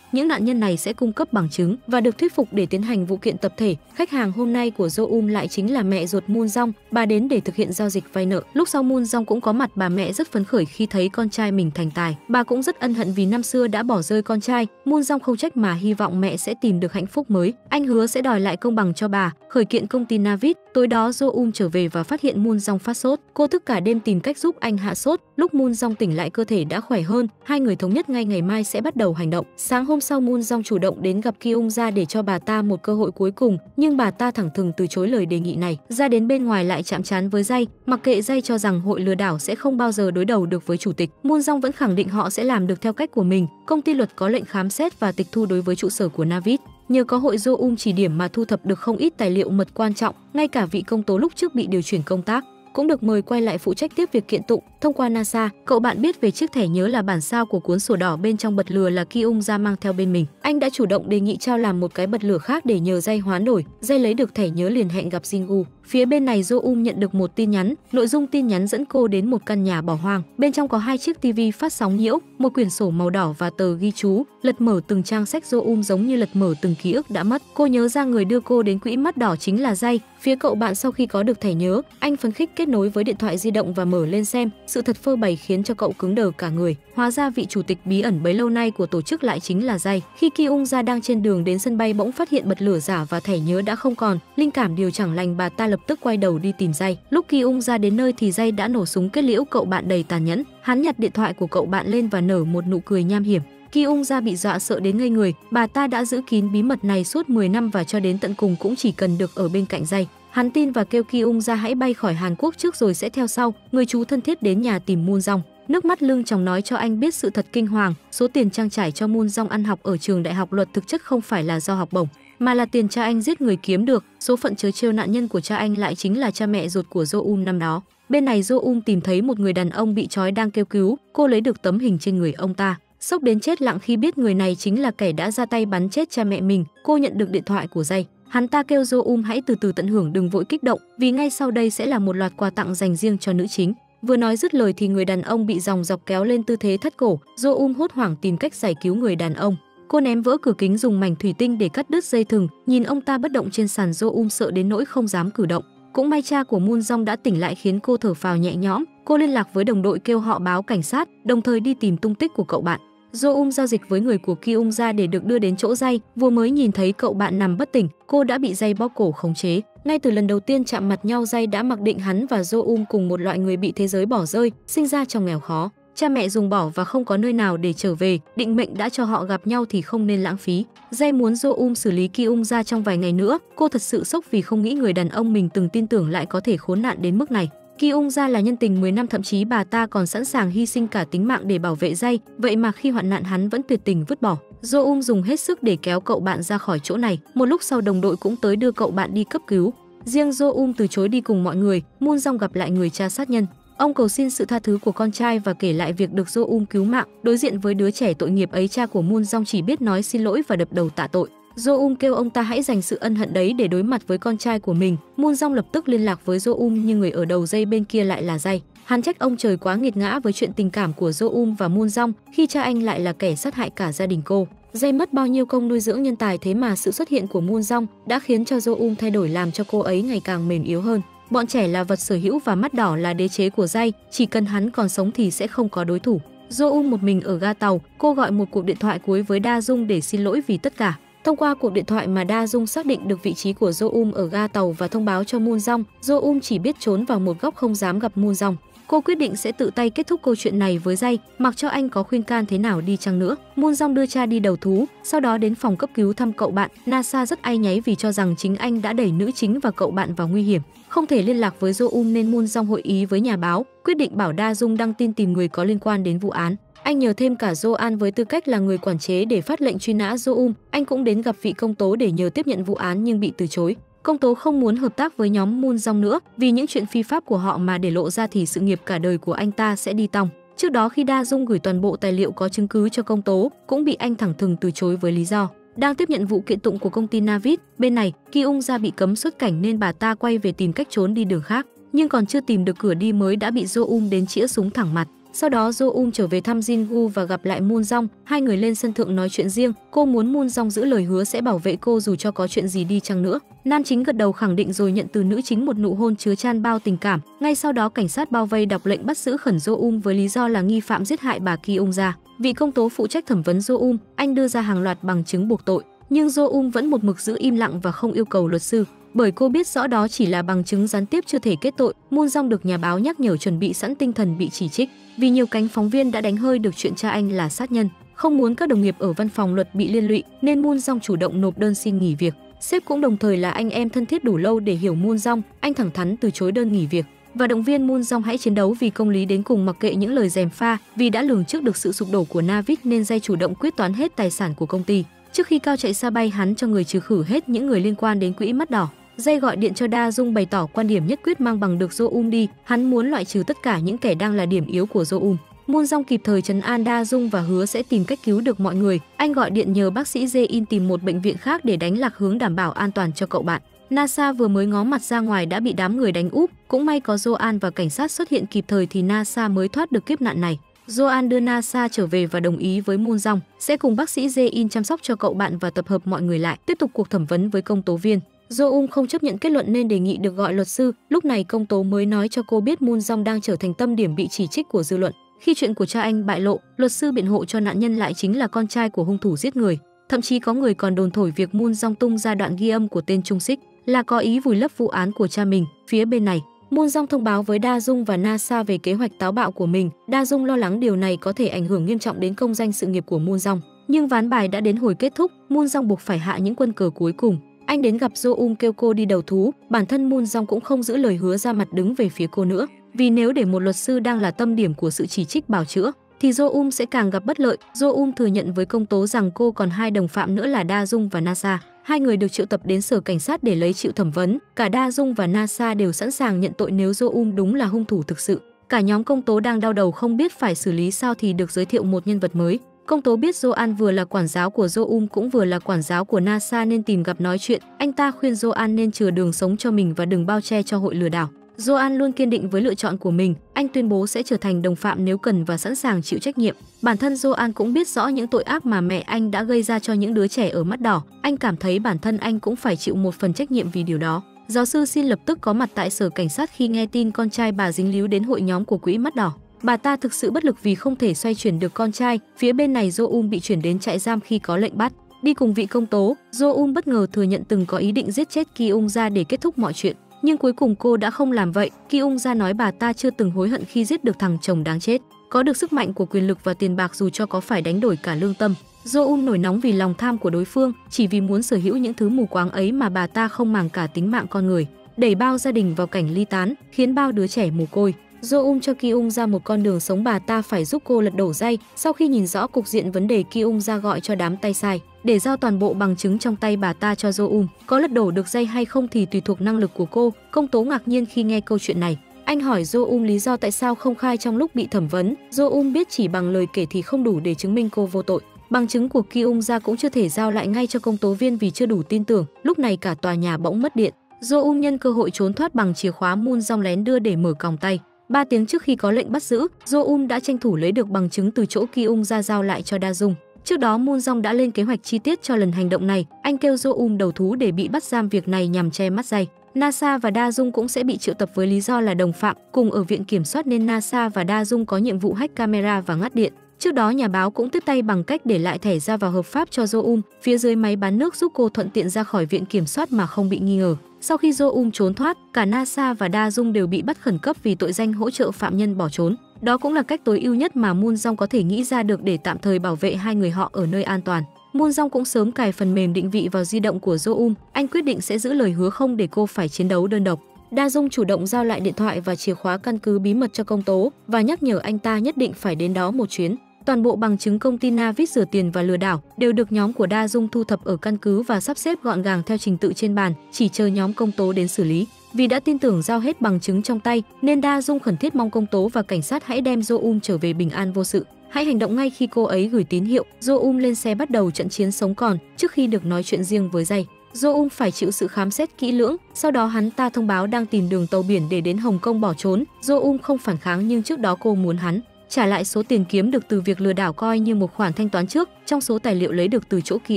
[SPEAKER 1] Những nạn nhân này sẽ cung cấp bằng chứng và được thuyết phục để tiến hành vụ kiện tập thể. Khách hàng hôm nay của Jo Um lại chính là mẹ ruột Moon Jong. Bà đến để thực hiện giao dịch vay nợ. Lúc sau Moon Jong cũng có mặt bà mẹ rất phấn khởi khi thấy con trai mình thành tài. Bà cũng rất ân hận vì năm xưa đã bỏ rơi con trai. Moon Jong không trách mà hy vọng mẹ sẽ tìm được hạnh phúc mới. Anh hứa sẽ đòi lại công bằng cho bà, khởi kiện công ty Navit. Tối đó Jo Um trở về và phát hiện Moon Jong phát sốt. Cô thức cả đêm tìm cách giúp anh hạ sốt. Lúc Moon Jong tỉnh lại cơ thể đã khỏe hơn, hai người thống nhất ngay ngày mai sẽ bắt đầu hành động. Sáng hôm sau Moon Jong chủ động đến gặp Ki Ung ra để cho bà ta một cơ hội cuối cùng, nhưng bà ta thẳng thừng từ chối lời đề nghị này. Ra đến bên ngoài lại chạm trán với Dây, mặc kệ Dây cho rằng hội lừa đảo sẽ không bao giờ đối đầu được với chủ tịch. Moon Jong vẫn khẳng định họ sẽ làm được theo cách của mình. Công ty luật có lệnh khám xét và tịch thu đối với trụ sở của Navid. Nhờ có hội Jo Um chỉ điểm mà thu thập được không ít tài liệu mật quan trọng, ngay cả vị công tố lúc trước bị điều chuyển công tác cũng được mời quay lại phụ trách tiếp việc kiện tụng. Thông qua NASA, cậu bạn biết về chiếc thẻ nhớ là bản sao của cuốn sổ đỏ bên trong bật lửa là Ki Ung ra mang theo bên mình. Anh đã chủ động đề nghị trao làm một cái bật lửa khác để nhờ dây hoán đổi. Dây lấy được thẻ nhớ liền hẹn gặp Jingu. Phía bên này Jo Um nhận được một tin nhắn, nội dung tin nhắn dẫn cô đến một căn nhà bỏ hoang. Bên trong có hai chiếc TV phát sóng nhiễu, một quyển sổ màu đỏ và tờ ghi chú. Lật mở từng trang sách Jo Um giống như lật mở từng ký ức đã mất. Cô nhớ ra người đưa cô đến quỹ mắt đỏ chính là Dây. Phía cậu bạn sau khi có được thẻ nhớ, anh phấn khích kết nối với điện thoại di động và mở lên xem. Sự thật phơ bày khiến cho cậu cứng đờ cả người. Hóa ra vị chủ tịch bí ẩn bấy lâu nay của tổ chức lại chính là Jay. Khi Ki Ung ra đang trên đường đến sân bay bỗng phát hiện bật lửa giả và thẻ nhớ đã không còn, linh cảm điều chẳng lành bà ta lập tức quay đầu đi tìm Jay. Lúc Ki Ung ra đến nơi thì Jay đã nổ súng kết liễu cậu bạn đầy tàn nhẫn. Hắn nhặt điện thoại của cậu bạn lên và nở một nụ cười nham hiểm. Ki Ung ra bị dọa sợ đến ngây người, bà ta đã giữ kín bí mật này suốt 10 năm và cho đến tận cùng cũng chỉ cần được ở bên cạnh Dây. Hắn tin và kêu Ki Ung ra hãy bay khỏi Hàn Quốc trước rồi sẽ theo sau. Người chú thân thiết đến nhà tìm Moon Jong. Nước mắt lưng chồng nói cho anh biết sự thật kinh hoàng, số tiền trang trải cho Moon Jong ăn học ở trường đại học luật thực chất không phải là do học bổng, mà là tiền cha anh giết người kiếm được. Số phận chớ trêu nạn nhân của cha anh lại chính là cha mẹ ruột của Jo-un năm đó. Bên này Jo-un tìm thấy một người đàn ông bị trói đang kêu cứu, cô lấy được tấm hình trên người ông ta. Sốc đến chết lặng khi biết người này chính là kẻ đã ra tay bắn chết cha mẹ mình, cô nhận được điện thoại của Dây. Hắn ta kêu Jo Um hãy từ từ tận hưởng đừng vội kích động, vì ngay sau đây sẽ là một loạt quà tặng dành riêng cho nữ chính. Vừa nói dứt lời thì người đàn ông bị dòng dọc kéo lên tư thế thất cổ, Jo Um hốt hoảng tìm cách giải cứu người đàn ông. Cô ném vỡ cửa kính dùng mảnh thủy tinh để cắt đứt dây thừng, nhìn ông ta bất động trên sàn Jo Um sợ đến nỗi không dám cử động. Cũng may cha của Moon Jong đã tỉnh lại khiến cô thở phào nhẹ nhõm. Cô liên lạc với đồng đội kêu họ báo cảnh sát, đồng thời đi tìm tung tích của cậu bạn. Jo Um giao dịch với người của Ki Ung ra để được đưa đến chỗ dây, vừa mới nhìn thấy cậu bạn nằm bất tỉnh, cô đã bị dây bóp cổ khống chế. Ngay từ lần đầu tiên chạm mặt nhau dây đã mặc định hắn và Jo Um cùng một loại người bị thế giới bỏ rơi, sinh ra trong nghèo khó. Cha mẹ dùng bỏ và không có nơi nào để trở về, định mệnh đã cho họ gặp nhau thì không nên lãng phí. Dây muốn Jo Um xử lý Ki Ung ra trong vài ngày nữa, cô thật sự sốc vì không nghĩ người đàn ông mình từng tin tưởng lại có thể khốn nạn đến mức này. Ki Ung ra là nhân tình 10 năm thậm chí bà ta còn sẵn sàng hy sinh cả tính mạng để bảo vệ dây, vậy mà khi hoạn nạn hắn vẫn tuyệt tình vứt bỏ. Jo Um dùng hết sức để kéo cậu bạn ra khỏi chỗ này. Một lúc sau đồng đội cũng tới đưa cậu bạn đi cấp cứu. Riêng Jo Um từ chối đi cùng mọi người, Moon Jong gặp lại người cha sát nhân. Ông cầu xin sự tha thứ của con trai và kể lại việc được Jo Um cứu mạng. Đối diện với đứa trẻ tội nghiệp ấy, cha của Moon Jong chỉ biết nói xin lỗi và đập đầu tạ tội. Jo Um kêu ông ta hãy dành sự ân hận đấy để đối mặt với con trai của mình. Moon Jong lập tức liên lạc với Jo Um nhưng người ở đầu dây bên kia lại là Jay. Hắn trách ông trời quá nghiệt ngã với chuyện tình cảm của Jo và Moon Jong khi cha anh lại là kẻ sát hại cả gia đình cô. Jay mất bao nhiêu công nuôi dưỡng nhân tài thế mà sự xuất hiện của Moon Jong đã khiến cho Jo thay đổi làm cho cô ấy ngày càng mềm yếu hơn. Bọn trẻ là vật sở hữu và mắt đỏ là đế chế của Jay, chỉ cần hắn còn sống thì sẽ không có đối thủ. Jo một mình ở ga tàu, cô gọi một cuộc điện thoại cuối với Da Dung để xin lỗi vì tất cả. Thông qua cuộc điện thoại mà Da Dung xác định được vị trí của Jo ở ga tàu và thông báo cho Moon Jong, Jo chỉ biết trốn vào một góc không dám gặp Moon Jong. Cô quyết định sẽ tự tay kết thúc câu chuyện này với dây, mặc cho anh có khuyên can thế nào đi chăng nữa. Moon Jong đưa cha đi đầu thú, sau đó đến phòng cấp cứu thăm cậu bạn. NASA rất ai nháy vì cho rằng chính anh đã đẩy nữ chính và cậu bạn vào nguy hiểm. Không thể liên lạc với Jo nên Moon Jong hội ý với nhà báo, quyết định bảo Da Dung đăng tin tìm người có liên quan đến vụ án. Anh nhờ thêm cả Jo với tư cách là người quản chế để phát lệnh truy nã Jo Anh cũng đến gặp vị công tố để nhờ tiếp nhận vụ án nhưng bị từ chối. Công tố không muốn hợp tác với nhóm Moon Jong nữa vì những chuyện phi pháp của họ mà để lộ ra thì sự nghiệp cả đời của anh ta sẽ đi tòng. Trước đó khi Da Dung gửi toàn bộ tài liệu có chứng cứ cho công tố, cũng bị anh thẳng thừng từ chối với lý do đang tiếp nhận vụ kiện tụng của công ty Navit. Bên này, Ki Ung ra bị cấm xuất cảnh nên bà ta quay về tìm cách trốn đi đường khác, nhưng còn chưa tìm được cửa đi mới đã bị Jo Um đến chĩa súng thẳng mặt. Sau đó Jo Um trở về thăm Jingu và gặp lại Moon Jong, hai người lên sân thượng nói chuyện riêng, cô muốn Moon Jong giữ lời hứa sẽ bảo vệ cô dù cho có chuyện gì đi chăng nữa. Nam chính gật đầu khẳng định rồi nhận từ nữ chính một nụ hôn chứa chan bao tình cảm. Ngay sau đó cảnh sát bao vây đọc lệnh bắt giữ khẩn Jo Um với lý do là nghi phạm giết hại bà Ki Ung ra. Vị công tố phụ trách thẩm vấn Jo Um, anh đưa ra hàng loạt bằng chứng buộc tội, nhưng Jo Um vẫn một mực giữ im lặng và không yêu cầu luật sư bởi cô biết rõ đó chỉ là bằng chứng gián tiếp chưa thể kết tội. Moon Jong được nhà báo nhắc nhở chuẩn bị sẵn tinh thần bị chỉ trích, vì nhiều cánh phóng viên đã đánh hơi được chuyện cha anh là sát nhân, không muốn các đồng nghiệp ở văn phòng luật bị liên lụy, nên Moon Jong chủ động nộp đơn xin nghỉ việc. Sếp cũng đồng thời là anh em thân thiết đủ lâu để hiểu Moon Jong, anh thẳng thắn từ chối đơn nghỉ việc và động viên Moon Jong hãy chiến đấu vì công lý đến cùng mặc kệ những lời dèm pha, vì đã lường trước được sự sụp đổ của Navik nên dây chủ động quyết toán hết tài sản của công ty. Trước khi cao chạy xa bay hắn cho người trừ khử hết những người liên quan đến quỹ mắt đỏ. Dây gọi điện cho Da Dung bày tỏ quan điểm nhất quyết mang bằng được Jo um đi, hắn muốn loại trừ tất cả những kẻ đang là điểm yếu của Jo um. Moon Jong kịp thời trấn an Da Dung và hứa sẽ tìm cách cứu được mọi người. Anh gọi điện nhờ bác sĩ Jae In tìm một bệnh viện khác để đánh lạc hướng đảm bảo an toàn cho cậu bạn. NASA vừa mới ngó mặt ra ngoài đã bị đám người đánh úp, cũng may có Joan và cảnh sát xuất hiện kịp thời thì NASA mới thoát được kiếp nạn này. Joan đưa NASA trở về và đồng ý với Moon Jong sẽ cùng bác sĩ Jae In chăm sóc cho cậu bạn và tập hợp mọi người lại, tiếp tục cuộc thẩm vấn với công tố viên. Jo Um không chấp nhận kết luận nên đề nghị được gọi luật sư, lúc này công tố mới nói cho cô biết Moon Jong đang trở thành tâm điểm bị chỉ trích của dư luận. Khi chuyện của cha anh bại lộ, luật sư biện hộ cho nạn nhân lại chính là con trai của hung thủ giết người. Thậm chí có người còn đồn thổi việc Moon Jong tung ra đoạn ghi âm của tên Trung Sích là có ý vùi lấp vụ án của cha mình. Phía bên này, Moon Jong thông báo với Da Dung và NASA về kế hoạch táo bạo của mình. Da Dung lo lắng điều này có thể ảnh hưởng nghiêm trọng đến công danh sự nghiệp của Moon Jong. Nhưng ván bài đã đến hồi kết thúc, Moon Jong buộc phải hạ những quân cờ cuối cùng. Anh đến gặp Jo Um kêu cô đi đầu thú, bản thân Moon Jong cũng không giữ lời hứa ra mặt đứng về phía cô nữa. Vì nếu để một luật sư đang là tâm điểm của sự chỉ trích bảo chữa, thì Jo Um sẽ càng gặp bất lợi. Jo Um thừa nhận với công tố rằng cô còn hai đồng phạm nữa là Da Dung và NASA. Hai người được triệu tập đến sở cảnh sát để lấy chịu thẩm vấn. Cả Da Dung và NASA đều sẵn sàng nhận tội nếu Jo Um đúng là hung thủ thực sự. Cả nhóm công tố đang đau đầu không biết phải xử lý sao thì được giới thiệu một nhân vật mới. Công tố biết Joan vừa là quản giáo của Jo cũng vừa là quản giáo của NASA nên tìm gặp nói chuyện. Anh ta khuyên Joan nên chừa đường sống cho mình và đừng bao che cho hội lừa đảo. Joan luôn kiên định với lựa chọn của mình, anh tuyên bố sẽ trở thành đồng phạm nếu cần và sẵn sàng chịu trách nhiệm. Bản thân Joan cũng biết rõ những tội ác mà mẹ anh đã gây ra cho những đứa trẻ ở mắt đỏ, anh cảm thấy bản thân anh cũng phải chịu một phần trách nhiệm vì điều đó. Giáo sư xin lập tức có mặt tại sở cảnh sát khi nghe tin con trai bà dính líu đến hội nhóm của quỹ mắt đỏ. Bà ta thực sự bất lực vì không thể xoay chuyển được con trai, phía bên này Jo um bị chuyển đến trại giam khi có lệnh bắt. Đi cùng vị công tố, Jo um bất ngờ thừa nhận từng có ý định giết chết Ki Ung ra để kết thúc mọi chuyện. Nhưng cuối cùng cô đã không làm vậy, Ki Ung ra nói bà ta chưa từng hối hận khi giết được thằng chồng đáng chết. Có được sức mạnh của quyền lực và tiền bạc dù cho có phải đánh đổi cả lương tâm. Jo um nổi nóng vì lòng tham của đối phương, chỉ vì muốn sở hữu những thứ mù quáng ấy mà bà ta không màng cả tính mạng con người, đẩy bao gia đình vào cảnh ly tán, khiến bao đứa trẻ mồ côi. Jo Um cho Ki Ung ra một con đường sống bà ta phải giúp cô lật đổ dây. Sau khi nhìn rõ cục diện vấn đề Ki Ung ra gọi cho đám tay sai, để giao toàn bộ bằng chứng trong tay bà ta cho Jo Um. Có lật đổ được dây hay không thì tùy thuộc năng lực của cô. Công tố ngạc nhiên khi nghe câu chuyện này. Anh hỏi Jo Um lý do tại sao không khai trong lúc bị thẩm vấn. Jo Um biết chỉ bằng lời kể thì không đủ để chứng minh cô vô tội. Bằng chứng của Ki Ung ra cũng chưa thể giao lại ngay cho công tố viên vì chưa đủ tin tưởng. Lúc này cả tòa nhà bỗng mất điện. Jo Um nhân cơ hội trốn thoát bằng chìa khóa Moon Jong lén đưa để mở còng tay. 3 tiếng trước khi có lệnh bắt giữ, Jo Um đã tranh thủ lấy được bằng chứng từ chỗ Ki Ung ra giao lại cho Da Dung. Trước đó Moon Jong đã lên kế hoạch chi tiết cho lần hành động này, anh kêu Jo Um đầu thú để bị bắt giam việc này nhằm che mắt dây. NASA và Da Dung cũng sẽ bị triệu tập với lý do là đồng phạm, cùng ở viện kiểm soát nên NASA và Da Dung có nhiệm vụ hack camera và ngắt điện. Trước đó nhà báo cũng tiếp tay bằng cách để lại thẻ ra vào hợp pháp cho Jo Um, phía dưới máy bán nước giúp cô thuận tiện ra khỏi viện kiểm soát mà không bị nghi ngờ. Sau khi Jo Um trốn thoát, cả NASA và Da Dung đều bị bắt khẩn cấp vì tội danh hỗ trợ phạm nhân bỏ trốn. Đó cũng là cách tối ưu nhất mà Moon Jong có thể nghĩ ra được để tạm thời bảo vệ hai người họ ở nơi an toàn. Moon Jong cũng sớm cài phần mềm định vị vào di động của Jo Um, anh quyết định sẽ giữ lời hứa không để cô phải chiến đấu đơn độc. Da Dung chủ động giao lại điện thoại và chìa khóa căn cứ bí mật cho công tố và nhắc nhở anh ta nhất định phải đến đó một chuyến. Toàn bộ bằng chứng công ty Navis rửa tiền và lừa đảo đều được nhóm của Da Dung thu thập ở căn cứ và sắp xếp gọn gàng theo trình tự trên bàn, chỉ chờ nhóm công tố đến xử lý. Vì đã tin tưởng giao hết bằng chứng trong tay, nên Da Dung khẩn thiết mong công tố và cảnh sát hãy đem Jo trở về bình an vô sự. Hãy hành động ngay khi cô ấy gửi tín hiệu. Jo lên xe bắt đầu trận chiến sống còn trước khi được nói chuyện riêng với Dây. Jo phải chịu sự khám xét kỹ lưỡng, sau đó hắn ta thông báo đang tìm đường tàu biển để đến Hồng Kông bỏ trốn. Jo không phản kháng nhưng trước đó cô muốn hắn trả lại số tiền kiếm được từ việc lừa đảo coi như một khoản thanh toán trước trong số tài liệu lấy được từ chỗ Ki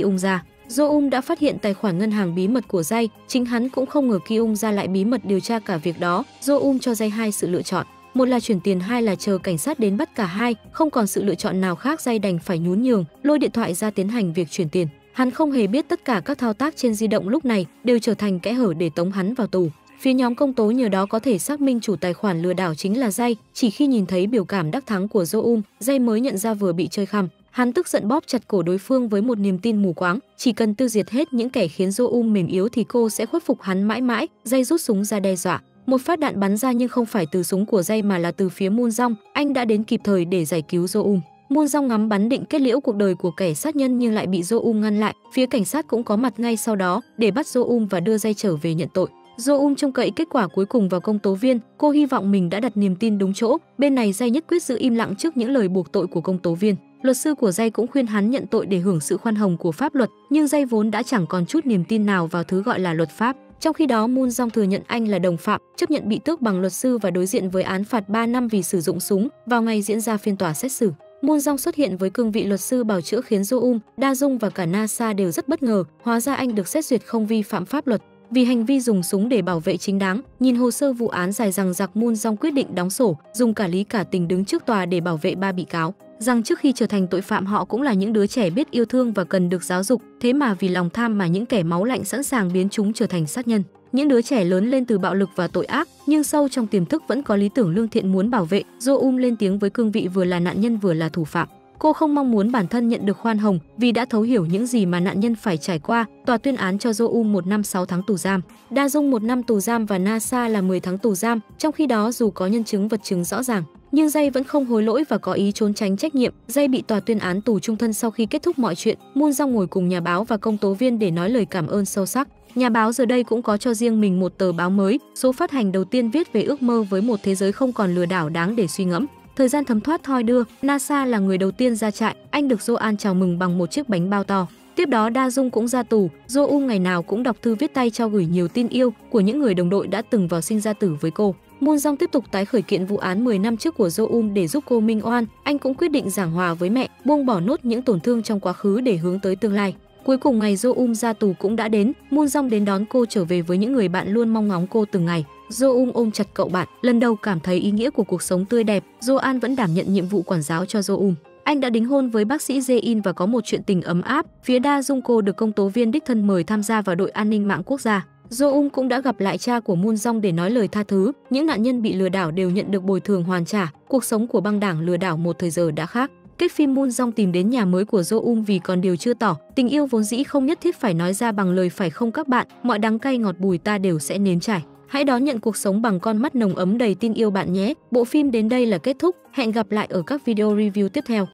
[SPEAKER 1] Ung ra. Jo-ung đã phát hiện tài khoản ngân hàng bí mật của Jay, chính hắn cũng không ngờ Ki Ung ra lại bí mật điều tra cả việc đó. Jo-ung cho Jay hai sự lựa chọn, một là chuyển tiền, hai là chờ cảnh sát đến bắt cả hai, không còn sự lựa chọn nào khác Jay đành phải nhún nhường, lôi điện thoại ra tiến hành việc chuyển tiền. Hắn không hề biết tất cả các thao tác trên di động lúc này đều trở thành kẽ hở để tống hắn vào tù. Phía nhóm công tố nhờ đó có thể xác minh chủ tài khoản lừa đảo chính là Jay, chỉ khi nhìn thấy biểu cảm đắc thắng của Jo Jay mới nhận ra vừa bị chơi khăm. Hắn tức giận bóp chặt cổ đối phương với một niềm tin mù quáng, chỉ cần tiêu diệt hết những kẻ khiến Jo mềm yếu thì cô sẽ khuất phục hắn mãi mãi. Jay rút súng ra đe dọa. Một phát đạn bắn ra nhưng không phải từ súng của Jay mà là từ phía Moon Rong. anh đã đến kịp thời để giải cứu Jo Moon Rong ngắm bắn định kết liễu cuộc đời của kẻ sát nhân nhưng lại bị Jo ngăn lại. Phía cảnh sát cũng có mặt ngay sau đó để bắt Jo và đưa Jay trở về nhận tội. Jo Um trông cậy kết quả cuối cùng vào công tố viên, cô hy vọng mình đã đặt niềm tin đúng chỗ. Bên này Jay nhất quyết giữ im lặng trước những lời buộc tội của công tố viên. Luật sư của Jay cũng khuyên hắn nhận tội để hưởng sự khoan hồng của pháp luật, nhưng Jay vốn đã chẳng còn chút niềm tin nào vào thứ gọi là luật pháp. Trong khi đó, Moon Jong thừa nhận anh là đồng phạm, chấp nhận bị tước bằng luật sư và đối diện với án phạt 3 năm vì sử dụng súng vào ngày diễn ra phiên tòa xét xử. Moon Jong xuất hiện với cương vị luật sư bảo chữa khiến Jo Um, Da Dung và cả NASA đều rất bất ngờ, hóa ra anh được xét duyệt không vi phạm pháp luật. Vì hành vi dùng súng để bảo vệ chính đáng, nhìn hồ sơ vụ án dài rằng giặc Moon Jong quyết định đóng sổ, dùng cả lý cả tình đứng trước tòa để bảo vệ ba bị cáo. Rằng trước khi trở thành tội phạm họ cũng là những đứa trẻ biết yêu thương và cần được giáo dục, thế mà vì lòng tham mà những kẻ máu lạnh sẵn sàng biến chúng trở thành sát nhân. Những đứa trẻ lớn lên từ bạo lực và tội ác, nhưng sâu trong tiềm thức vẫn có lý tưởng lương thiện muốn bảo vệ. Jo Um lên tiếng với cương vị vừa là nạn nhân vừa là thủ phạm. Cô không mong muốn bản thân nhận được khoan hồng vì đã thấu hiểu những gì mà nạn nhân phải trải qua. Tòa tuyên án cho Jo Um 1 năm 6 tháng tù giam, Da Dung 1 năm tù giam và NASA là 10 tháng tù giam. Trong khi đó dù có nhân chứng vật chứng rõ ràng, nhưng Dây vẫn không hối lỗi và có ý trốn tránh trách nhiệm. Dây bị tòa tuyên án tù trung thân sau khi kết thúc mọi chuyện. Moon Jong ngồi cùng nhà báo và công tố viên để nói lời cảm ơn sâu sắc. Nhà báo giờ đây cũng có cho riêng mình một tờ báo mới, số phát hành đầu tiên viết về ước mơ với một thế giới không còn lừa đảo đáng để suy ngẫm. Thời gian thấm thoát thoi đưa, NASA là người đầu tiên ra trại, anh được Joan chào mừng bằng một chiếc bánh bao to. Tiếp đó Da Dung cũng ra tù, Jo ngày nào cũng đọc thư viết tay cho gửi nhiều tin yêu của những người đồng đội đã từng vào sinh ra tử với cô. Moon Jong tiếp tục tái khởi kiện vụ án 10 năm trước của Jo Um để giúp cô minh oan, anh cũng quyết định giảng hòa với mẹ, buông bỏ nốt những tổn thương trong quá khứ để hướng tới tương lai. Cuối cùng ngày Jo Um ra tù cũng đã đến, Moon Jong đến đón cô trở về với những người bạn luôn mong ngóng cô từng ngày. Jo Ung ôm chặt cậu bạn, lần đầu cảm thấy ý nghĩa của cuộc sống tươi đẹp, Jo An vẫn đảm nhận nhiệm vụ quản giáo cho Jo Ung. Anh đã đính hôn với bác sĩ Jae In và có một chuyện tình ấm áp. Phía Da Jung cô được công tố viên đích thân mời tham gia vào đội an ninh mạng quốc gia. Jo Ung cũng đã gặp lại cha của Moon Jong để nói lời tha thứ. Những nạn nhân bị lừa đảo đều nhận được bồi thường hoàn trả. Cuộc sống của băng đảng lừa đảo một thời giờ đã khác. Kết phim Moon Jong tìm đến nhà mới của Jo Ung vì còn điều chưa tỏ. Tình yêu vốn dĩ không nhất thiết phải nói ra bằng lời phải không các bạn. Mọi đắng cay ngọt bùi ta đều sẽ nếm trải. Hãy đón nhận cuộc sống bằng con mắt nồng ấm đầy tin yêu bạn nhé. Bộ phim đến đây là kết thúc. Hẹn gặp lại ở các video review tiếp theo.